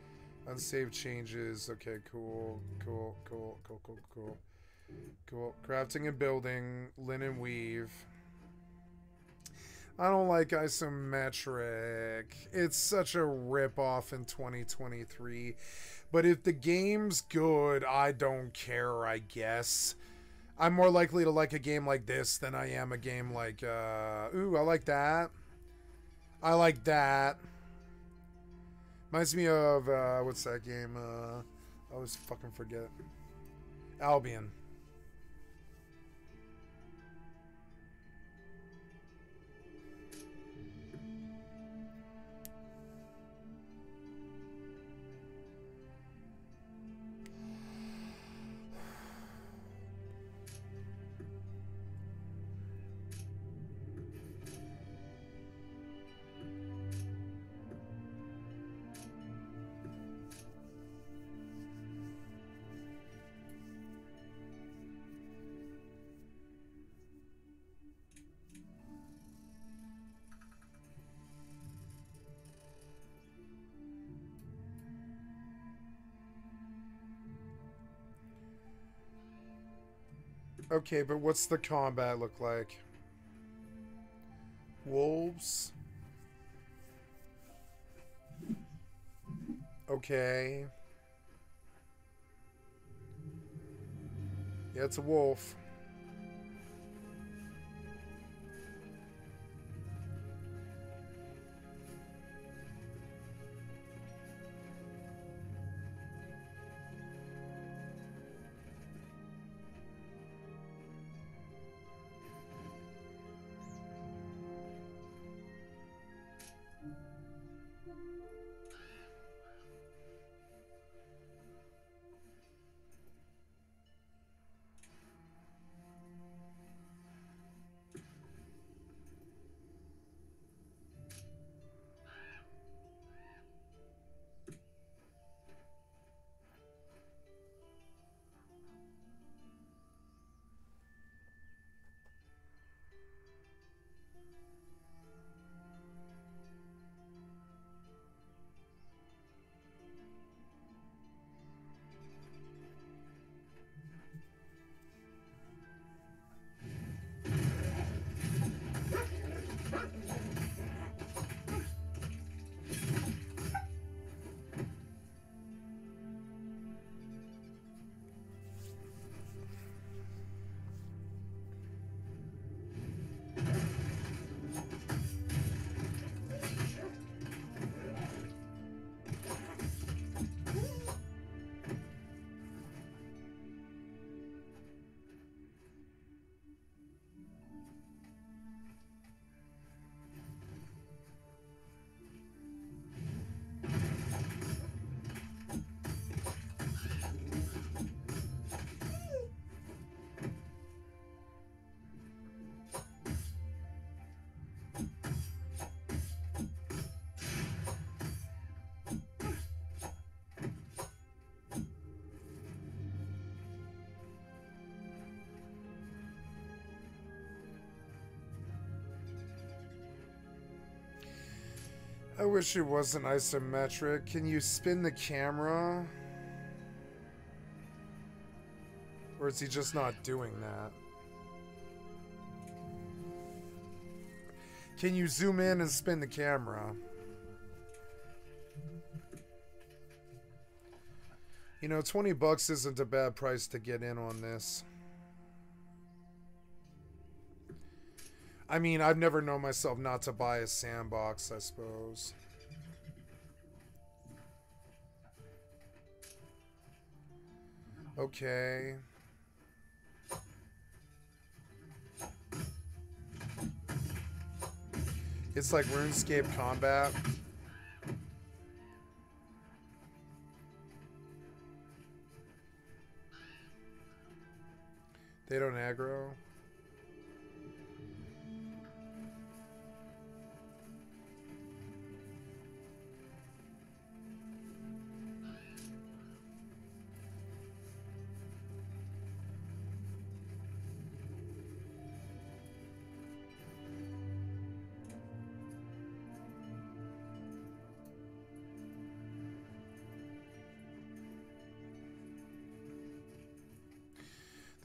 Unsaved changes. Okay, cool. Cool, cool, cool, cool, cool. Cool. Crafting and building, linen weave. I don't like isometric. It's such a rip off in 2023. But if the game's good, I don't care, I guess. I'm more likely to like a game like this than I am a game like, uh, ooh, I like that. I like that. Reminds me of, uh, what's that game? Uh, I always fucking forget. Albion. Okay, but what's the combat look like? Wolves? Okay. Yeah, it's a wolf. I wish it wasn't isometric. Can you spin the camera? Or is he just not doing that? Can you zoom in and spin the camera? You know, 20 bucks isn't a bad price to get in on this. I mean, I've never known myself not to buy a sandbox, I suppose. Okay. It's like RuneScape combat. They don't aggro.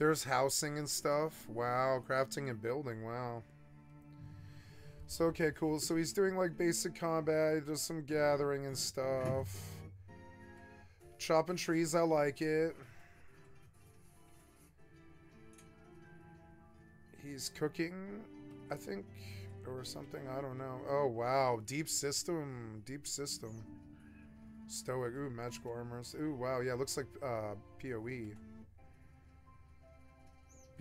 There's housing and stuff. Wow, crafting and building. Wow. So, okay, cool. So he's doing like basic combat, he does some gathering and stuff. Chopping trees, I like it. He's cooking, I think, or something. I don't know. Oh, wow. Deep system. Deep system. Stoic. Ooh, magical armors. Ooh, wow. Yeah, looks like uh, PoE.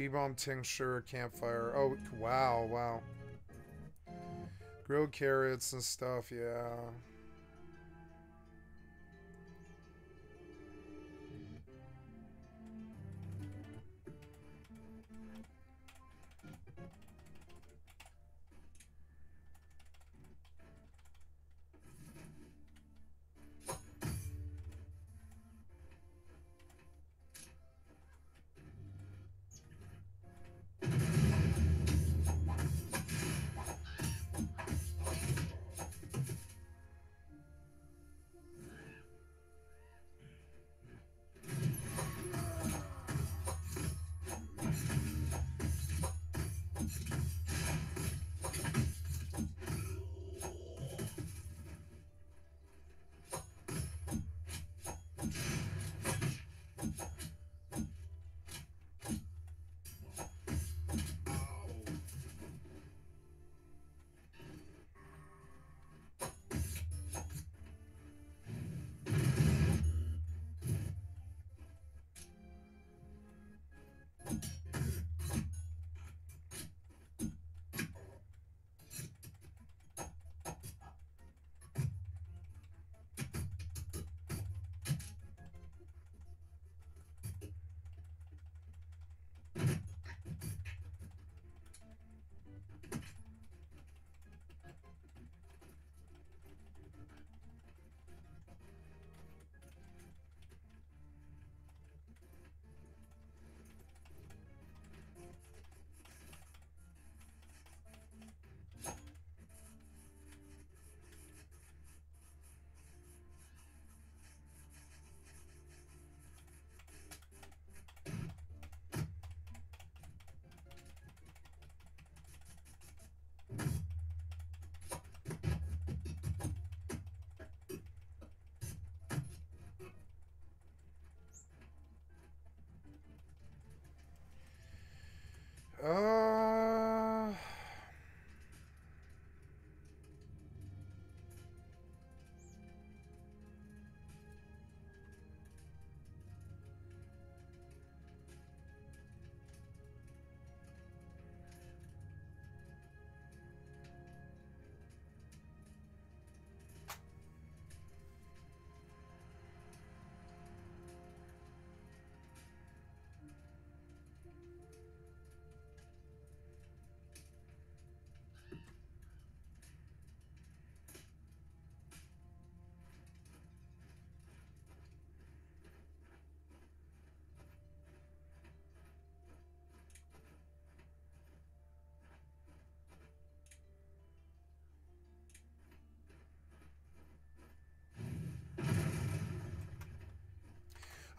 Bee-bomb tincture, campfire. Oh, wow, wow. Grilled carrots and stuff, yeah.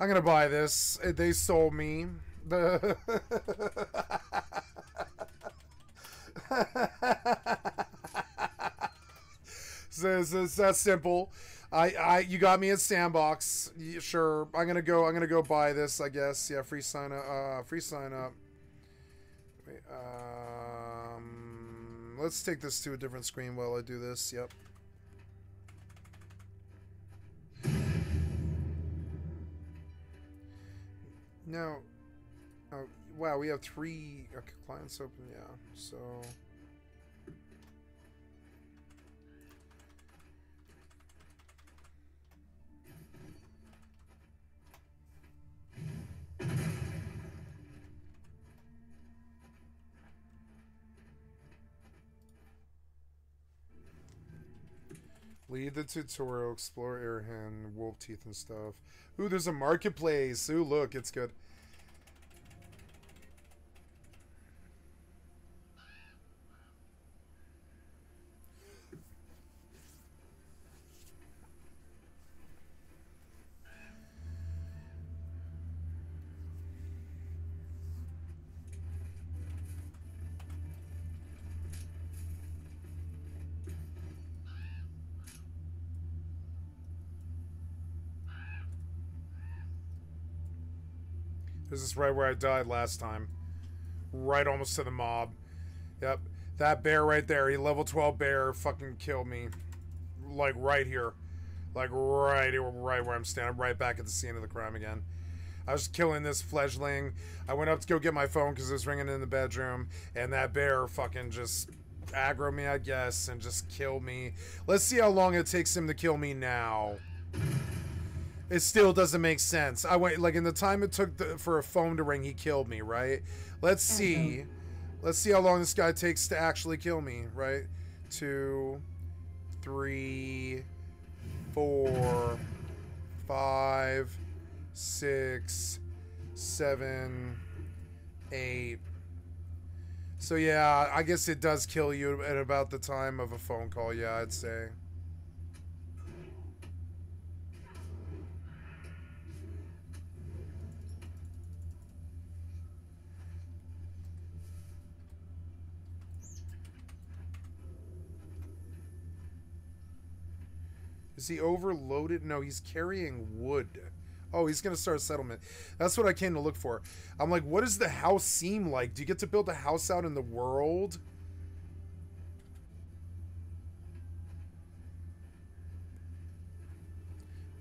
I'm gonna buy this. Uh, They sold me. The so it's, it's that simple. I, I, you got me at Sandbox. Sure, I'm gonna go. I'm gonna go buy this. I guess. Yeah, free sign up. Uh, free sign up. Wait, um, let's take this to a different screen while I do this. Yep. No. Oh, uh, wow, we have three okay, clients open. Yeah, so. Lead the tutorial, explore Airhen, wolf teeth and stuff. Ooh, there's a marketplace. Ooh, look, it's good. Right where I died last time. Right almost to the mob. Yep. That bear right there, he level 12 bear fucking killed me. Like right here. Like right here, right where I'm standing. Right back at the scene of the crime again. I was killing this fledgling. I went up to go get my phone because it was ringing in the bedroom. And that bear fucking just aggro me, I guess, and just killed me. Let's see how long it takes him to kill me now it still doesn't make sense. I went like in the time it took the, for a phone to ring, he killed me, right? Let's see. Let's see how long this guy takes to actually kill me, right? Two, three, four, five, six, seven, eight. So yeah, I guess it does kill you at about the time of a phone call. Yeah, I'd say. Is he overloaded? No, he's carrying wood. Oh, he's gonna start a settlement. That's what I came to look for. I'm like, what does the house seem like? Do you get to build a house out in the world?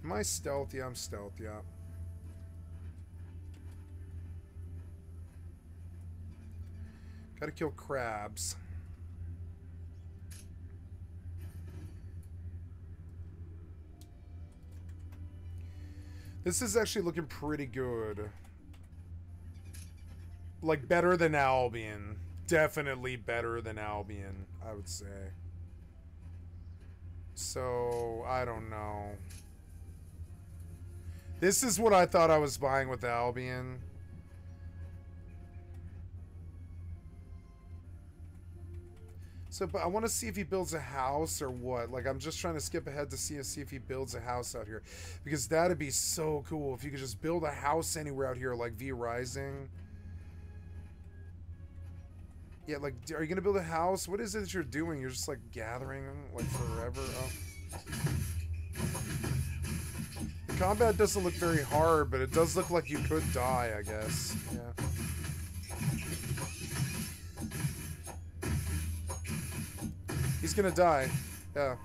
Am I stealthy? I'm stealthy. yeah. Gotta kill crabs. This is actually looking pretty good. Like, better than Albion. Definitely better than Albion, I would say. So, I don't know. This is what I thought I was buying with Albion. So, but I want to see if he builds a house or what. Like, I'm just trying to skip ahead to see see if he builds a house out here, because that'd be so cool if you could just build a house anywhere out here, like V Rising. Yeah, like, are you gonna build a house? What is it that you're doing? You're just like gathering like forever. Oh. The combat doesn't look very hard, but it does look like you could die. I guess. Yeah. He's gonna die. Yeah.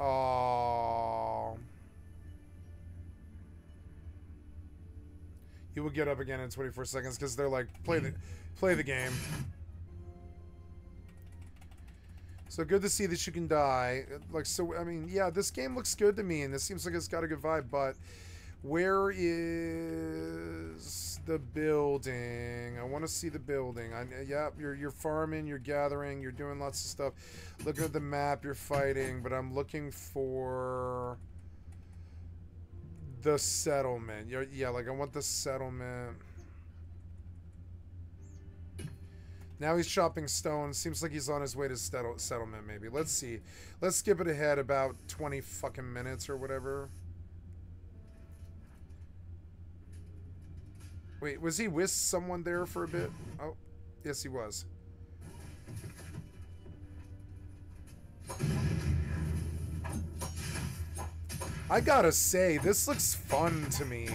Oh. He will get up again in 24 seconds because they're like, play the, play the game. So good to see that you can die. Like, so, I mean, yeah, this game looks good to me, and this seems like it's got a good vibe, but where is the building? I want to see the building. I, yep, you're, you're farming, you're gathering, you're doing lots of stuff. Looking at the map, you're fighting, but I'm looking for the settlement. You're, yeah, like I want the settlement. Now he's chopping stone. Seems like he's on his way to settle, settlement, maybe. Let's see. Let's skip it ahead about 20 fucking minutes or whatever. Wait, was he with someone there for a bit? Oh, yes, he was. I gotta say, this looks fun to me.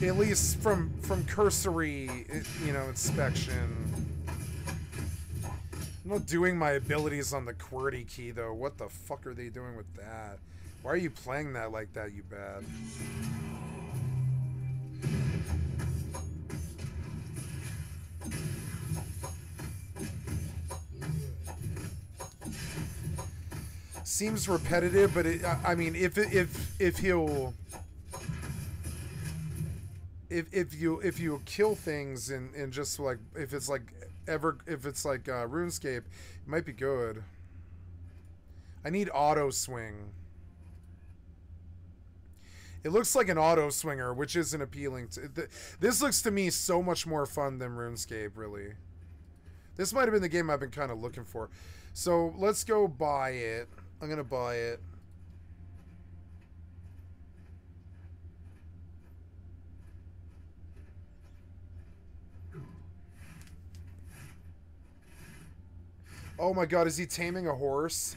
At least from from cursory, you know, inspection. I'm not doing my abilities on the QWERTY key though. What the fuck are they doing with that? Why are you playing that like that, you bad? Seems repetitive, but it, I mean, if if if he'll if if you if you kill things and and just like if it's like ever if it's like uh, RuneScape, it might be good. I need auto swing. It looks like an auto swinger, which isn't appealing to. Th- this looks to me so much more fun than RuneScape, really. This might have been the game I've been kind of looking for. So let's go buy it. I'm gonna buy it. Oh my god, is he taming a horse?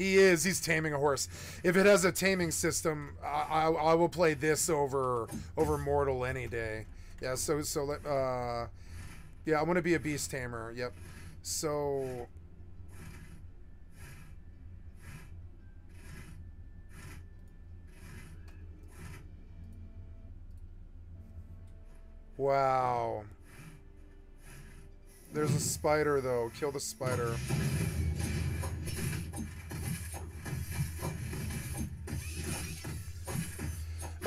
He is. He's taming a horse. If it has a taming system, I, I, I will play this over over Mortal any day. Yeah. So so let uh, yeah, I want to be a beast tamer. Yep. So. Wow. There's a spider though. Kill the spider.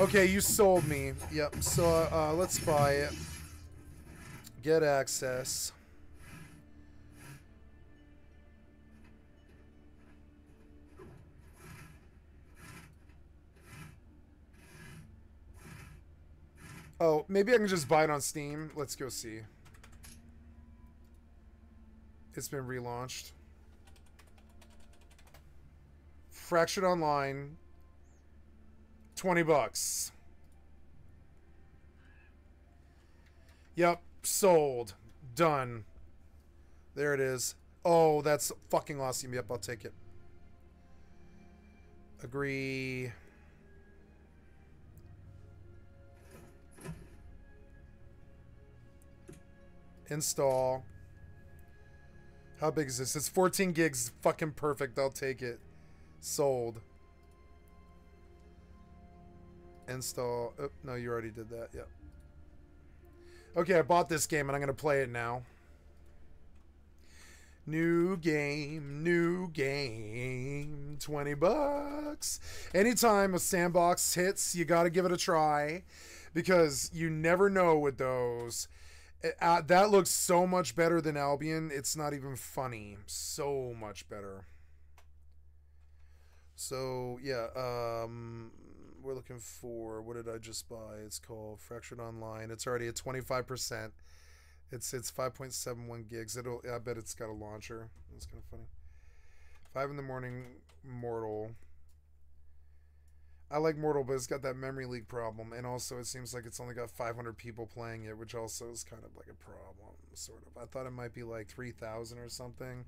Okay, you sold me. Yep. So uh, let's buy it. Get access. Oh, maybe I can just buy it on Steam. Let's go see. It's been relaunched. Fractured Online. 20 bucks. Yep, sold. Done. There it is. Oh, that's fucking awesome. Yep, I'll take it. Agree. Install. How big is this? It's 14 gigs. Fucking perfect. I'll take it. Sold. Install. Oh, no, you already did that. Yep. Okay, I bought this game and I'm going to play it now. New game, new game, 20 bucks. Anytime a sandbox hits, you got to give it a try because you never know with those. Uh, that looks so much better than Albion. It's not even funny. So much better. So, yeah, um we're looking for what did I just buy? It's called Fractured Online. It's already at 25%. It's it's 5.71 gigs. It'll I bet it's got a launcher. That's kind of funny. 5 in the morning Mortal. I like Mortal, but it's got that memory leak problem, and also it seems like it's only got 500 people playing it, which also is kind of like a problem, sort of. I thought it might be like 3,000 or something.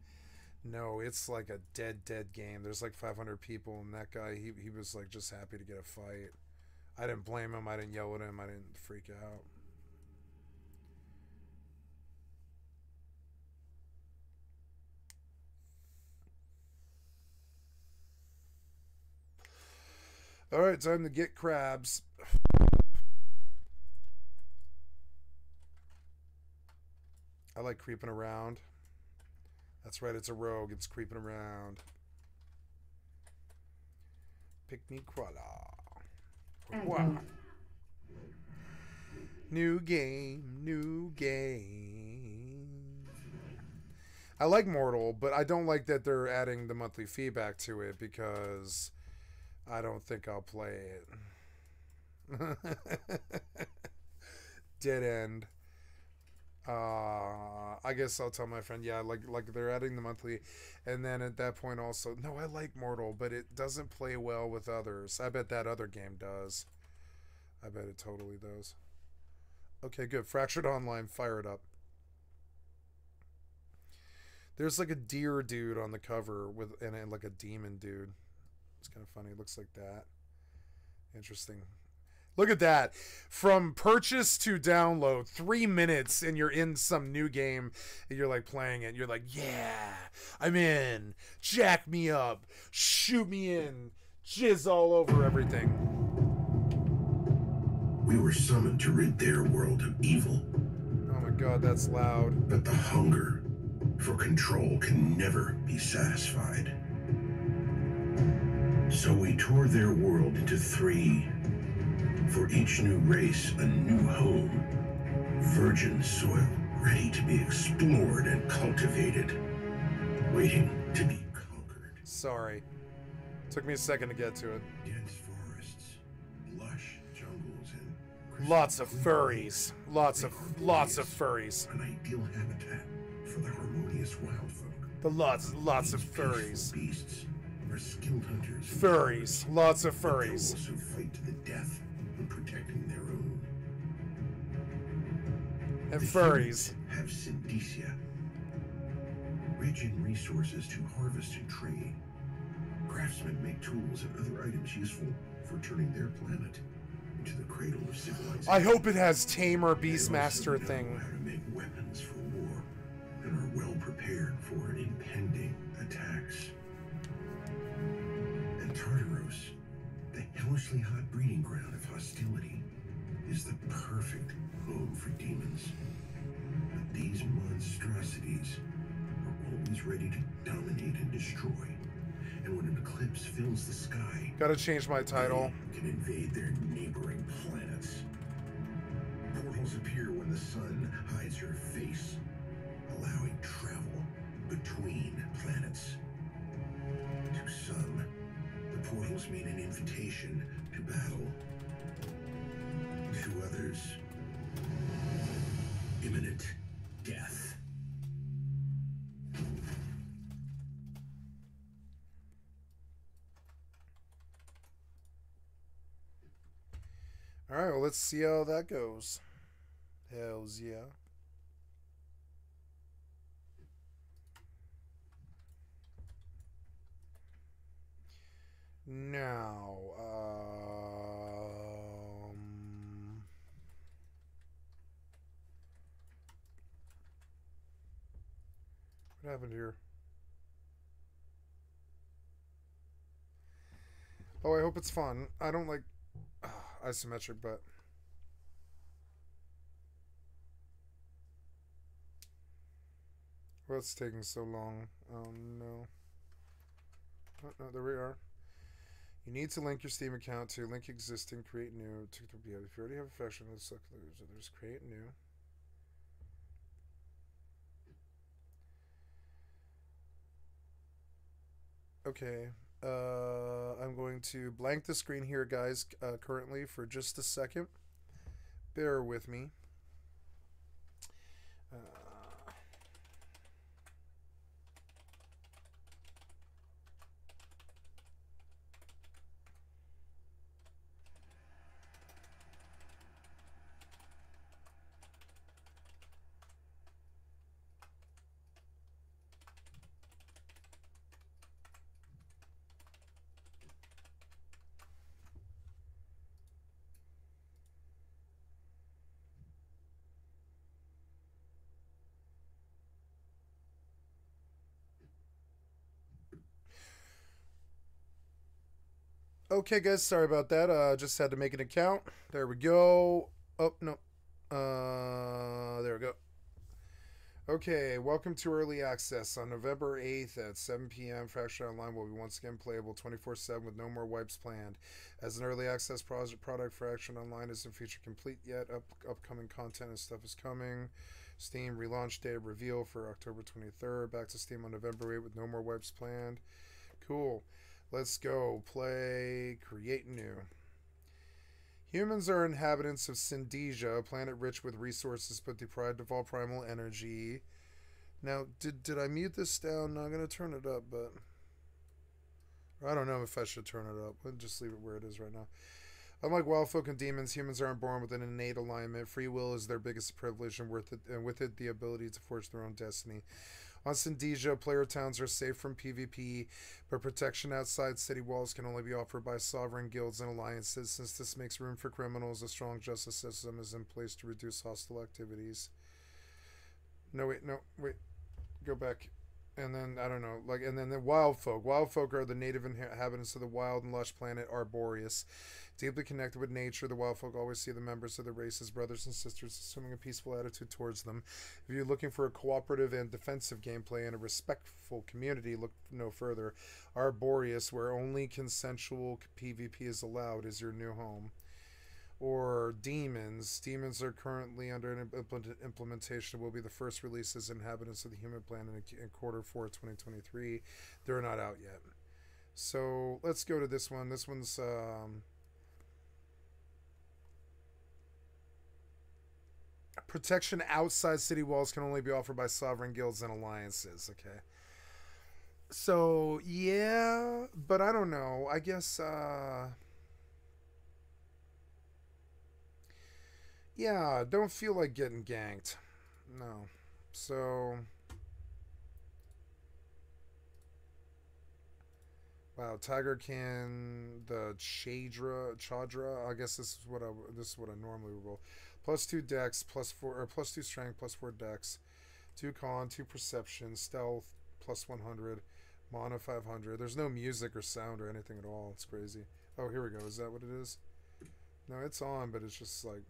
No, it's like a dead, dead game. There's like 500 people, and that guy, he, he was like just happy to get a fight. I didn't blame him. I didn't yell at him. I didn't freak out. All right, time to get crabs. I like creeping around. That's right, it's a rogue. It's creeping around. Pick me. Wow. New game, new game. I like Mortal, but I don't like that they're adding the monthly feedback to it because I don't think I'll play it. Dead end. Uh, I guess I'll tell my friend, yeah, like like they're adding the monthly, and then at that point also, no, I like Mortal, but it doesn't play well with others. I bet that other game does. I bet it totally does. Okay, good. Fractured Online, fire it up. There's like a deer dude on the cover with and, and like a demon dude. It's kind of funny. It looks like that. Interesting. Look at that. From purchase to download, three minutes, and you're in some new game and you're like playing it. You're like, yeah, I'm in. Jack me up. Shoot me in. Jizz all over everything. We were summoned to rid their world of evil, Oh my god, that's loud. but the hunger for control can never be satisfied. So we tore their world into three. For each new race, a new home. Virgin soil, ready to be explored and cultivated. Waiting to be conquered. Sorry. Took me a second to get to it. Dense forests, lush jungles, and Lots of furries. Lots of lots of furries. an ideal habitat for the harmonious wild folk. The lots lots of furries. Beasts are skilled hunters. Furries. Lots of furries. also fight to the death protecting their own. And The furries. have Syndesia. Rich in resources to harvest and trade. Craftsmen make tools and other items useful for turning their planet into the cradle of civilization. I hope it has Tamer Beastmaster thing. How to make weapons for war and are well prepared for impending attacks. And Tartaros, the hellishly hot breeding ground hostility, is the perfect home for demons. But these monstrosities are always ready to dominate and destroy. And when an eclipse fills the sky, Gotta change my title. can invade their neighboring planets. Portals appear when the sun hides her face, allowing travel between planets. To some, the portals mean an invitation to battle. To others, imminent death. All right, well, let's see how that goes. Hells yeah. Now, um, what happened here? Oh, I hope it's fun. I don't like uh, isometric, but what's taking so long? Oh no. Oh, no, there we are. You need to link your Steam account to link existing, create new. If you already have affection, let's look. There's, there's create new. Okay. Uh, I'm going to blank the screen here, guys, uh, currently for just a second. Bear with me. Okay, guys, sorry about that. Uh, just had to make an account. There we go. Oh no, uh, there we go. Okay, welcome to early access. On November 8th at 7 p.m., Fractured Online will be once again playable 24 7 with no more wipes planned. As an early access project product, Fractured Online isn't feature complete yet. Up, upcoming content and stuff is coming. Steam relaunch day reveal for October 23rd. Back to Steam on November 8th with no more wipes planned. Cool. Let's go. Play. Create new. Humans are inhabitants of Syndesia, a planet rich with resources but deprived of all primal energy. Now, did did I mute this down? No, I'm gonna turn it up, but I don't know if I should turn it up. We'll just leave it where it is right now. Unlike wild folk and demons, humans aren't born with an innate alignment. Free will is their biggest privilege, and with it, and with it, the ability to forge their own destiny. On Syndesia, player towns are safe from PvP, but protection outside city walls can only be offered by sovereign guilds and alliances. Since this makes room for criminals, a strong justice system is in place to reduce hostile activities. No, wait, no, wait. Go back. And then, I don't know, like, and then the wild folk. Wild folk are the native inhabitants of the wild and lush planet Arboreus. Deeply connected with nature, the wild folk always see the members of the race as brothers and sisters, assuming a peaceful attitude towards them. If you're looking for a cooperative and defensive gameplay and a respectful community, look no further. Arboreus, where only consensual PvP is allowed, is your new home. Or Demons. Demons are currently under implementation. Will be the first release as inhabitants of the human planet in, in quarter four 2023. They're not out yet. So let's go to this one. This one's. Um, protection outside city walls can only be offered by sovereign guilds and alliances. Okay. So yeah, but I don't know. I guess. Uh, yeah, don't feel like getting ganked. No. So. Wow, Tiger can the Chadra Chadra. I guess this is what I this is what I normally roll. Plus two dex, plus four or plus two strength, plus four dex, two con, two perception, stealth, plus one hundred, mana five hundred. There's no music or sound or anything at all. It's crazy. Oh, here we go. Is that what it is? No, it's on, but it's just like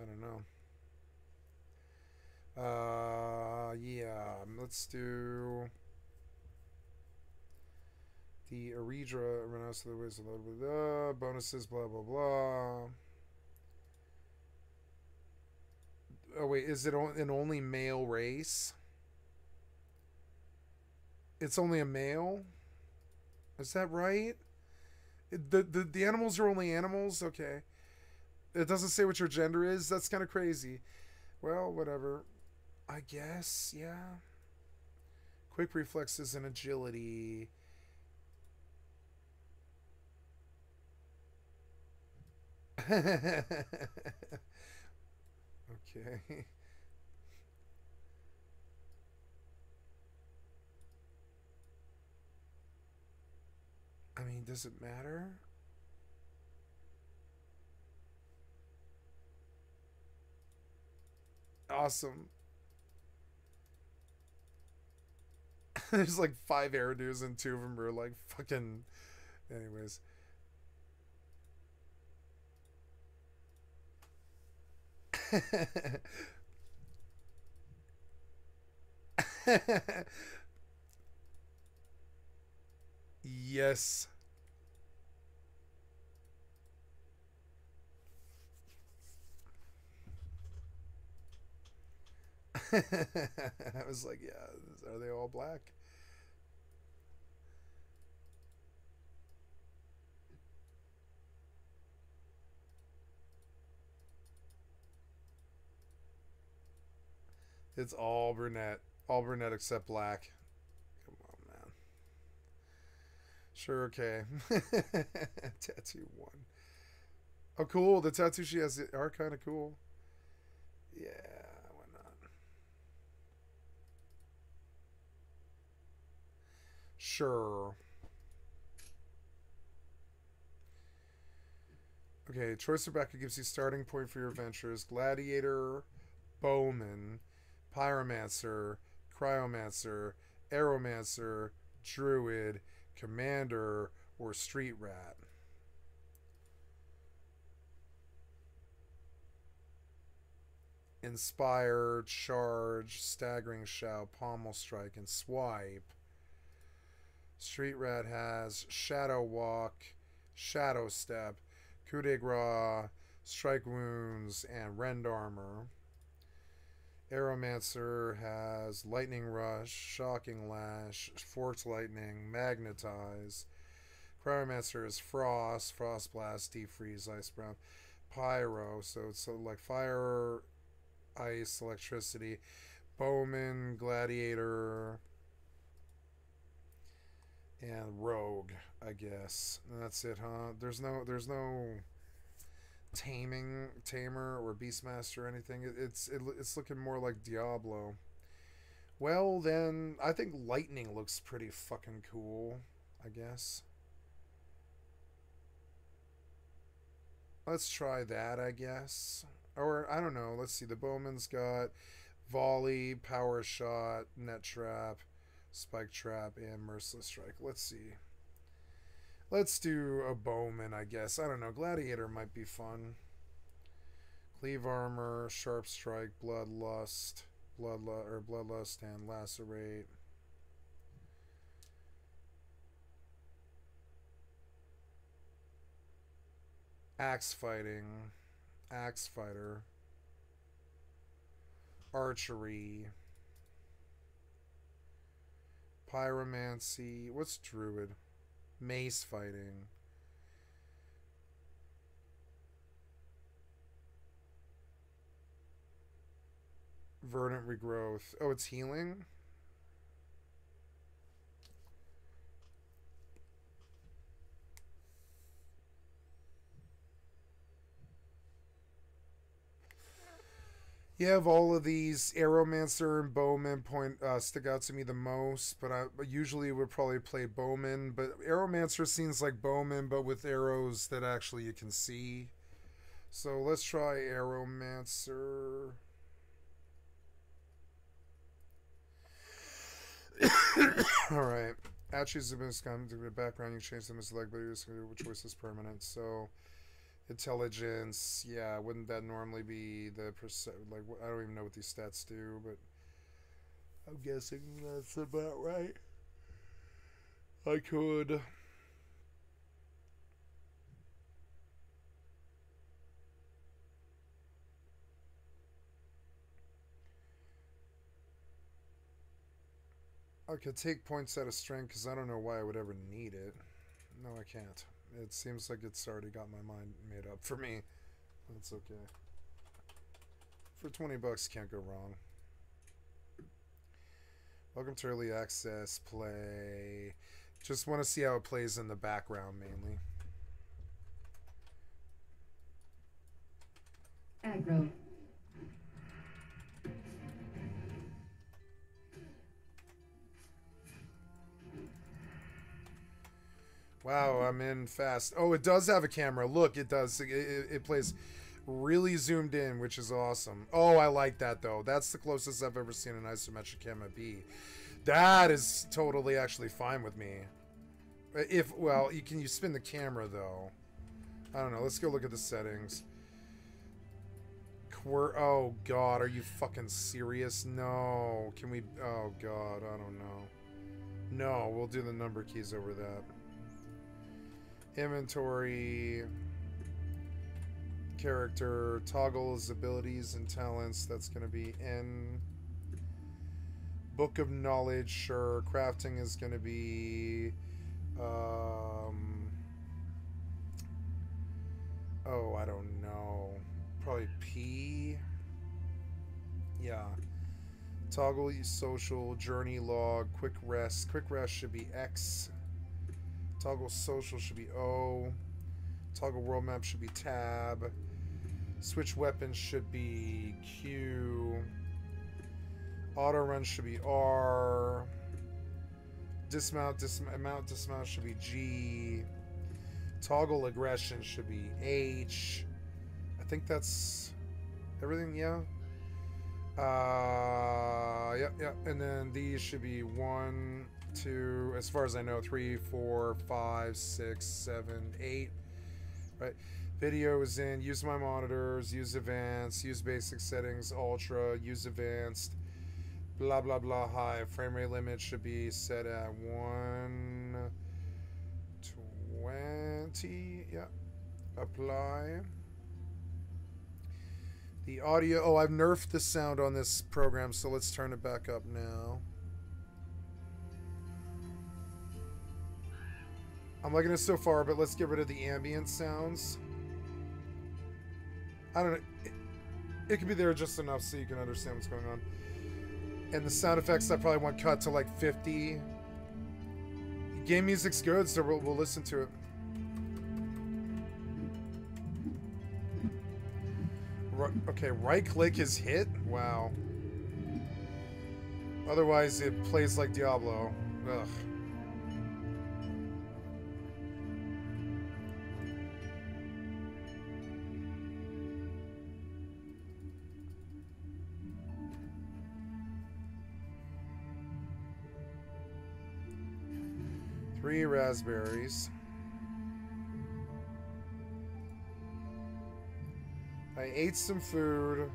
I don't know. Uh, yeah. Let's do the Eredra renounce the ways of blah, blah, blah, bonuses, blah blah blah. Oh wait, is it an only male race? It's only a male. Is that right? The the the animals are only animals. Okay. It doesn't say what your gender is. That's kind of crazy. Well, whatever. I guess, yeah. Quick reflexes and agility. okay. I mean, does it matter? Awesome. There's like five Eridu's and two of them are like fucking. Anyways. yes. I was like, yeah, are they all black? It's all brunette. All brunette except black. Come on, man. Sure, okay. tattoo one. Oh, cool. The tattoo she has are kind of cool. Yeah, why not? Sure. Okay, choice Rebecca gives you starting point for your adventures. Gladiator, Bowman, Pyromancer, Cryomancer, Aeromancer, Druid, Commander, or Street Rat. Inspire, Charge, Staggering Shout, Pommel Strike, and Swipe. Street Rat has Shadow Walk, Shadow Step, Coup de Grace, Strike Wounds, and Rend Armor. Aeromancer has Lightning Rush, Shocking Lash, Force Lightning, Magnetize. Cryomancer is Frost, Frost Blast, Defreeze, Ice Breath, Pyro, so it's like fire, ice, electricity. Bowman, Gladiator, and rogue, I guess. And that's it, huh? There's no there's no taming tamer or beastmaster or anything. It, it's it, it's looking more like Diablo. Well, then I think lightning looks pretty fucking cool, I guess. Let's try that, I guess. Or I don't know. Let's see. The bowman's got volley, power shot, net trap, spike trap, and merciless strike. Let's see. Let's do a bowman, I guess. I don't know. Gladiator might be fun. Cleave armor, sharp strike, bloodlust, bloodlust or bloodlust, and lacerate. Axe fighting, axe fighter, archery, pyromancy. What's druid? Mace fighting. Verdant regrowth. Oh, it's healing? Yeah, of all of these, Arrowmancer and Bowman point uh, stick out to me the most. But I usually would probably play Bowman. But Arrowmancer seems like Bowman, but with arrows that actually you can see. So let's try Arrowmancer. all right. Attributes have to the background. You change them as select, but your choice is permanent. So intelligence yeah wouldn't that normally be the percent like i don't even know what these stats do but i'm guessing that's about right i could I could take points out of strength because I don't know why I would ever need it. No, I can't. It seems like it's already got my mind made up for me. That's okay. For 20 bucks, can't go wrong. Welcome to Early Access Play. Just want to see how it plays in the background, mainly. Aggro. Wow, mm-hmm. I'm in fast. Oh, it does have a camera. Look, it does. It, it, it, plays really zoomed in, which is awesome. Oh, I like that, though. That's the closest I've ever seen an isometric camera be. That is totally actually fine with me. Uh, if, well, you can you spin the camera, though. I don't know. Let's go look at the settings. Quir oh, God. Are you fucking serious? No. Can we... Oh, God. I don't know. No, we'll do the number keys over that inventory character toggle his abilities and talents. That's going to be in. Book of knowledge sure. Crafting is going to be um oh i don't know. Probably p. Yeah. Toggle social journey log quick rest. Quick rest should be x Toggle social should be O. Toggle world map should be tab. Switch weapons should be Q. Auto run should be R. Dismount, dismount, dismount should be G. Toggle aggression should be H. I think that's everything, yeah. Uh, yeah, yeah. And then these should be one, as far as I know, three, four, five, six, seven, eight. Right. Video is in. Use my monitors. Use advanced. Use basic settings. Ultra. Use advanced. Blah blah blah. High frame rate limit should be set at one twenty. Yeah. Apply. The audio. Oh, I've nerfed the sound on this program, so let's turn it back up now. I'm liking it so far, but let's get rid of the ambient sounds. I don't know. It, it could be there just enough so you can understand what's going on. And the sound effects, I probably want cut to like 50. game music's good, so we'll, we'll listen to it. Ri- okay, right click is hit? Wow. Otherwise, it plays like Diablo. Ugh. Three raspberries. I ate some food.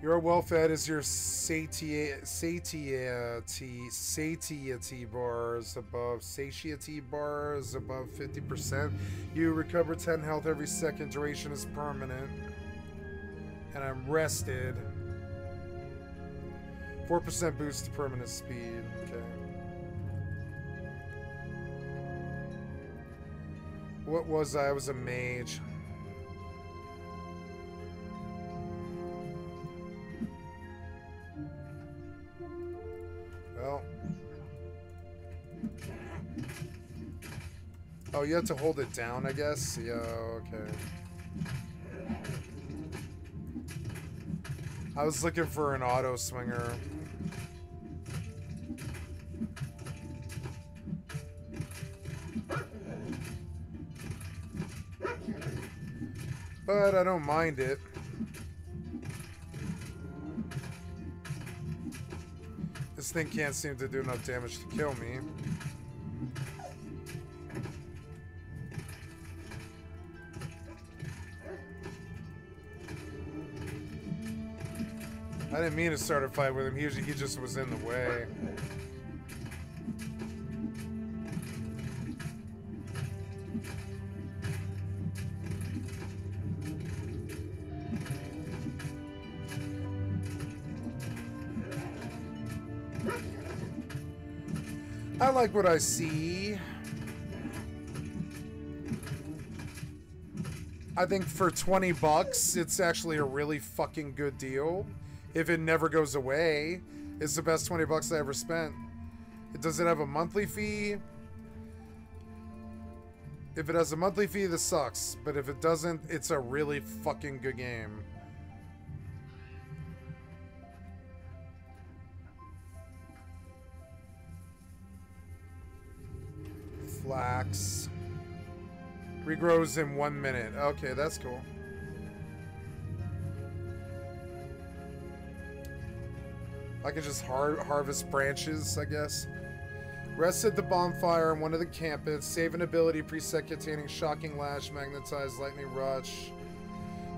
You're well fed is your satiety, satiety, satiety bar is above, satiety bars above 50%. You recover 10 health every second. Duration is permanent. And I'm rested. 4% boost to permanent speed. Okay. What was I? I was a mage. Well. Oh, you have to hold it down, I guess? Yeah, okay. I was looking for an auto swinger. But I don't mind it. This thing can't seem to do enough damage to kill me. I didn't mean to start a fight with him. He, he just was in the way. Like what I see. I think for 20 bucks, it's actually a really fucking good deal. If it never goes away, it's the best 20 bucks I ever spent. It does it have a monthly fee? If it has a monthly fee, this sucks. But if it doesn't, it's a really fucking good game. Regrows in one minute. Okay, that's cool. I can just har harvest branches, I guess. Rest at the bonfire in one of the campus. Save an ability preset containing Shocking Lash, Magnetized Lightning Rush.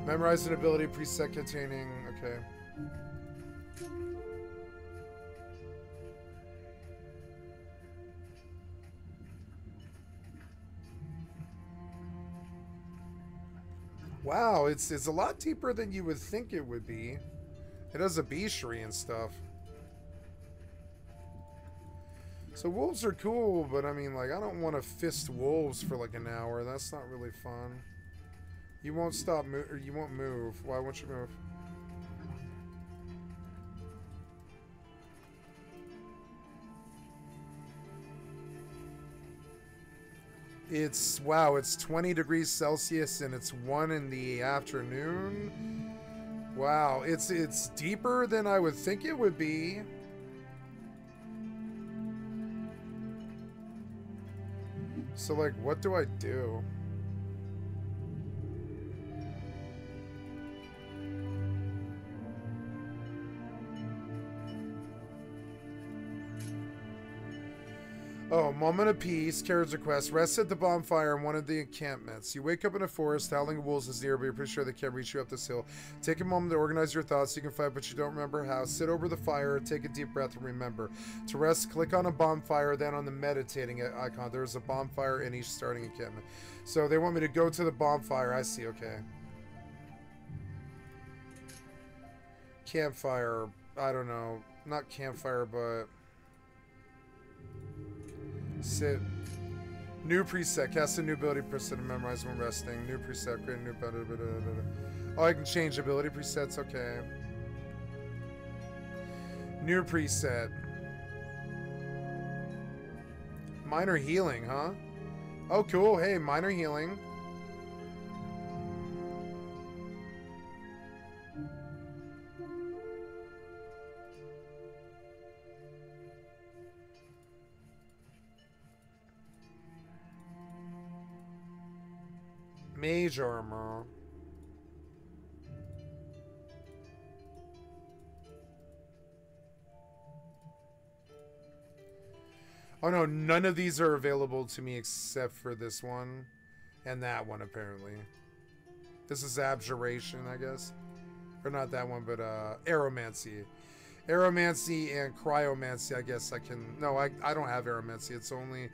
Memorize an ability preset containing... Okay. Wow, it's it's a lot deeper than you would think it would be. It has a beastry and stuff. So wolves are cool, but I mean, like, I don't want to fist wolves for like an hour. That's not really fun. You won't stop move, or you won't move. Why won't you move? It's wow, it's 20 degrees Celsius and it's 1 in the afternoon. Wow, it's it's deeper than I would think it would be. So like what do I do? Oh, moment of peace. Carriage request. Rest at the bonfire in one of the encampments. You wake up in a forest. Howling wolves is near, but you're pretty sure they can't reach you up this hill. Take a moment to organize your thoughts. so You can fight, but you don't remember how. Sit over the fire. Take a deep breath and remember. To rest, click on a bonfire, then on the meditating icon. There is a bonfire in each starting encampment. So they want me to go to the bonfire. I see. Okay. Campfire. I don't know. Not campfire, but... Sit. New preset. Cast a new ability preset and memorize when resting. New preset. Create a new better. Oh, I can change ability presets. Okay. New preset. Minor healing, huh? Oh, cool. Hey, minor healing. Mage armor. Oh no, none of these are available to me except for this one and that one apparently. This is Abjuration, I guess. Or not that one, but uh Aeromancy. Aeromancy and Cryomancy, I guess I can No, I I don't have Aeromancy. It's only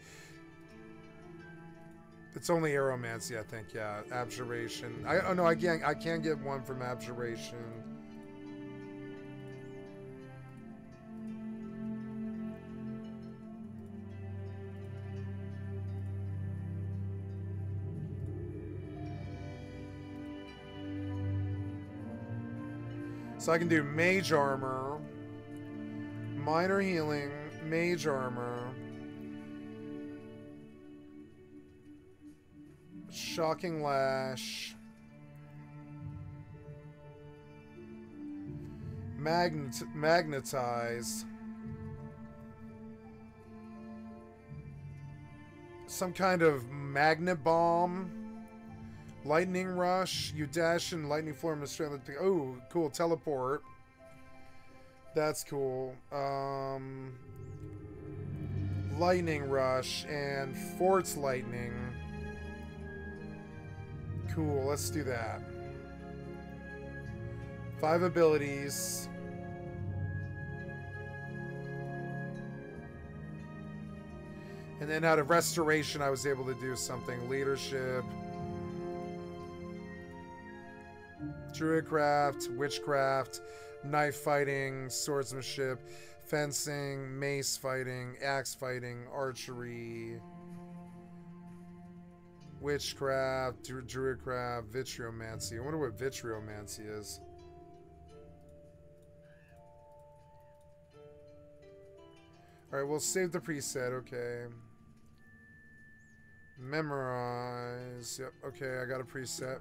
it's only Aeromancy, I think, yeah. Abjuration. I oh no, I can I can get one from Abjuration. So I can do mage armor, minor healing, mage armor, shocking lash, magnet magnetize, some kind of magnet bomb. Lightning Rush. You dash in lightning form strength. Oh, cool. Teleport. That's cool. Um, lightning Rush and Force Lightning. Cool. Let's do that. Five abilities. And then out of Restoration, I was able to do something. Leadership. druidcraft, witchcraft, knife fighting, swordsmanship, fencing, mace fighting, axe fighting, archery, witchcraft, dru- druidcraft, vitriomancy. I wonder what vitriomancy is. Alright, we'll save the preset, okay. Memorize. Yep, okay, I got a preset.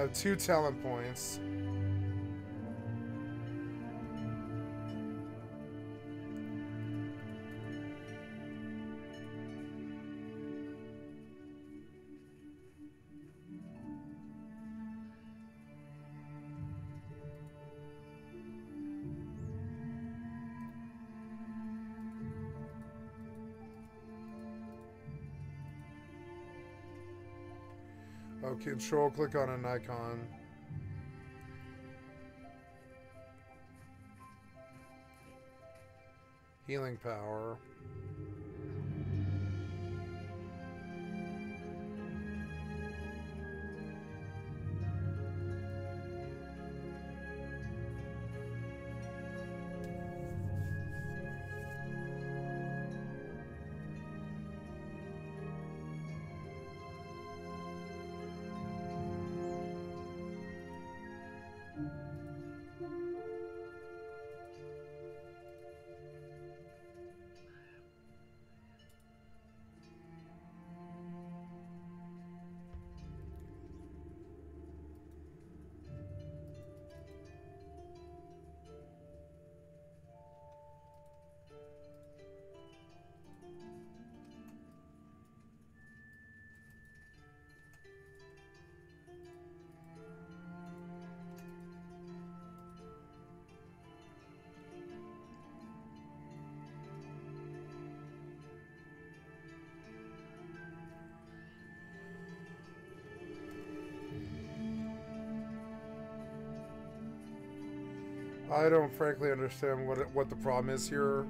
Have two talent points. Control click on an icon. Healing power. I don't frankly understand what what the problem is here.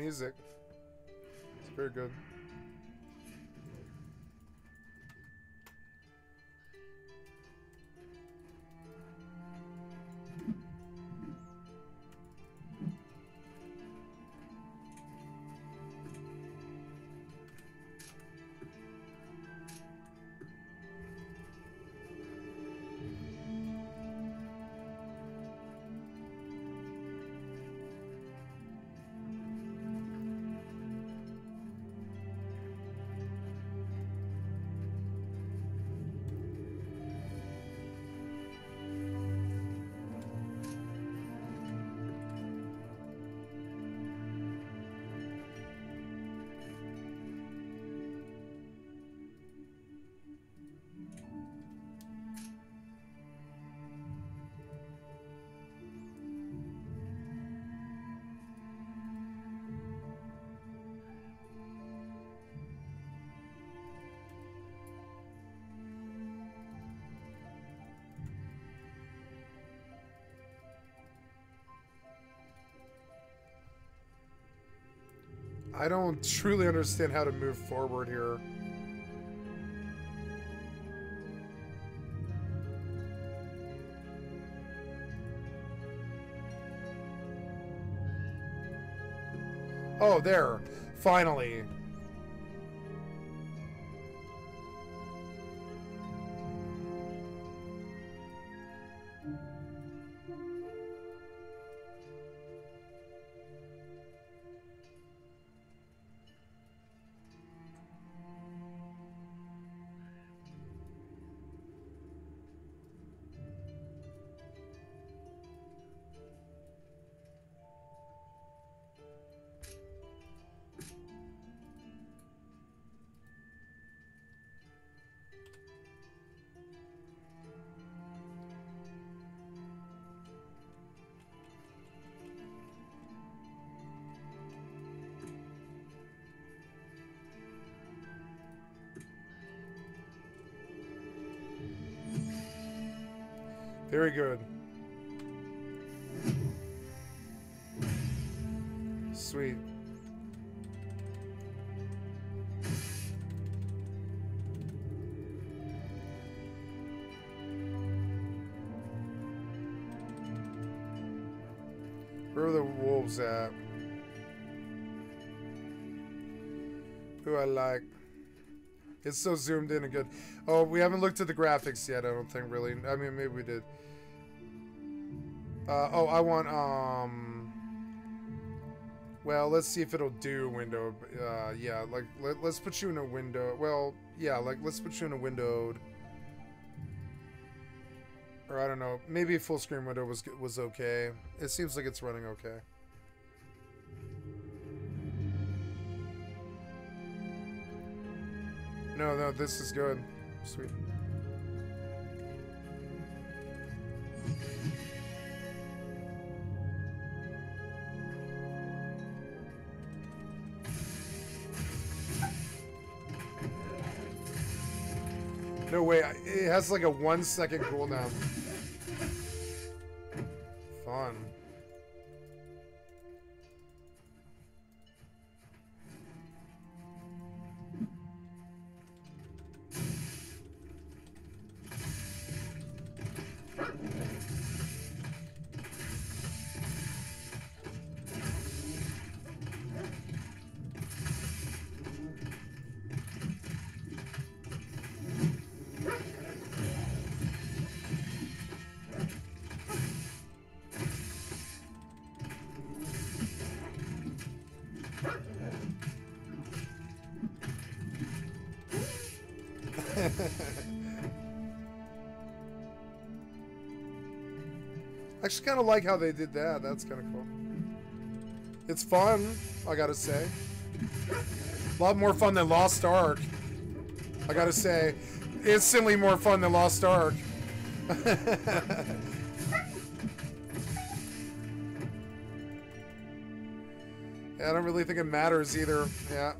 Music. It's very good. I don't truly understand how to move forward here. Oh, there. Finally. Very good. Sweet. Where are the wolves at? Who I like. It's so zoomed in and good. Oh, we haven't looked at the graphics yet, I don't think, really. I mean, maybe we did. Uh, oh, I want, um... Well, let's see if it'll do window. Uh, yeah, like, let, let's put you in a window. Well, yeah, like, let's put you in a windowed. Or, I don't know. Maybe full screen window was, was okay. It seems like it's running okay. No, no, this is good. Sweet. Has like a one second cooldown. Fun. Just kind of like how they did that. That's kind of cool. It's fun, I gotta say. A lot more fun than Lost Ark. I gotta say, instantly more fun than Lost Ark. Yeah, I don't really think it matters either. Yeah.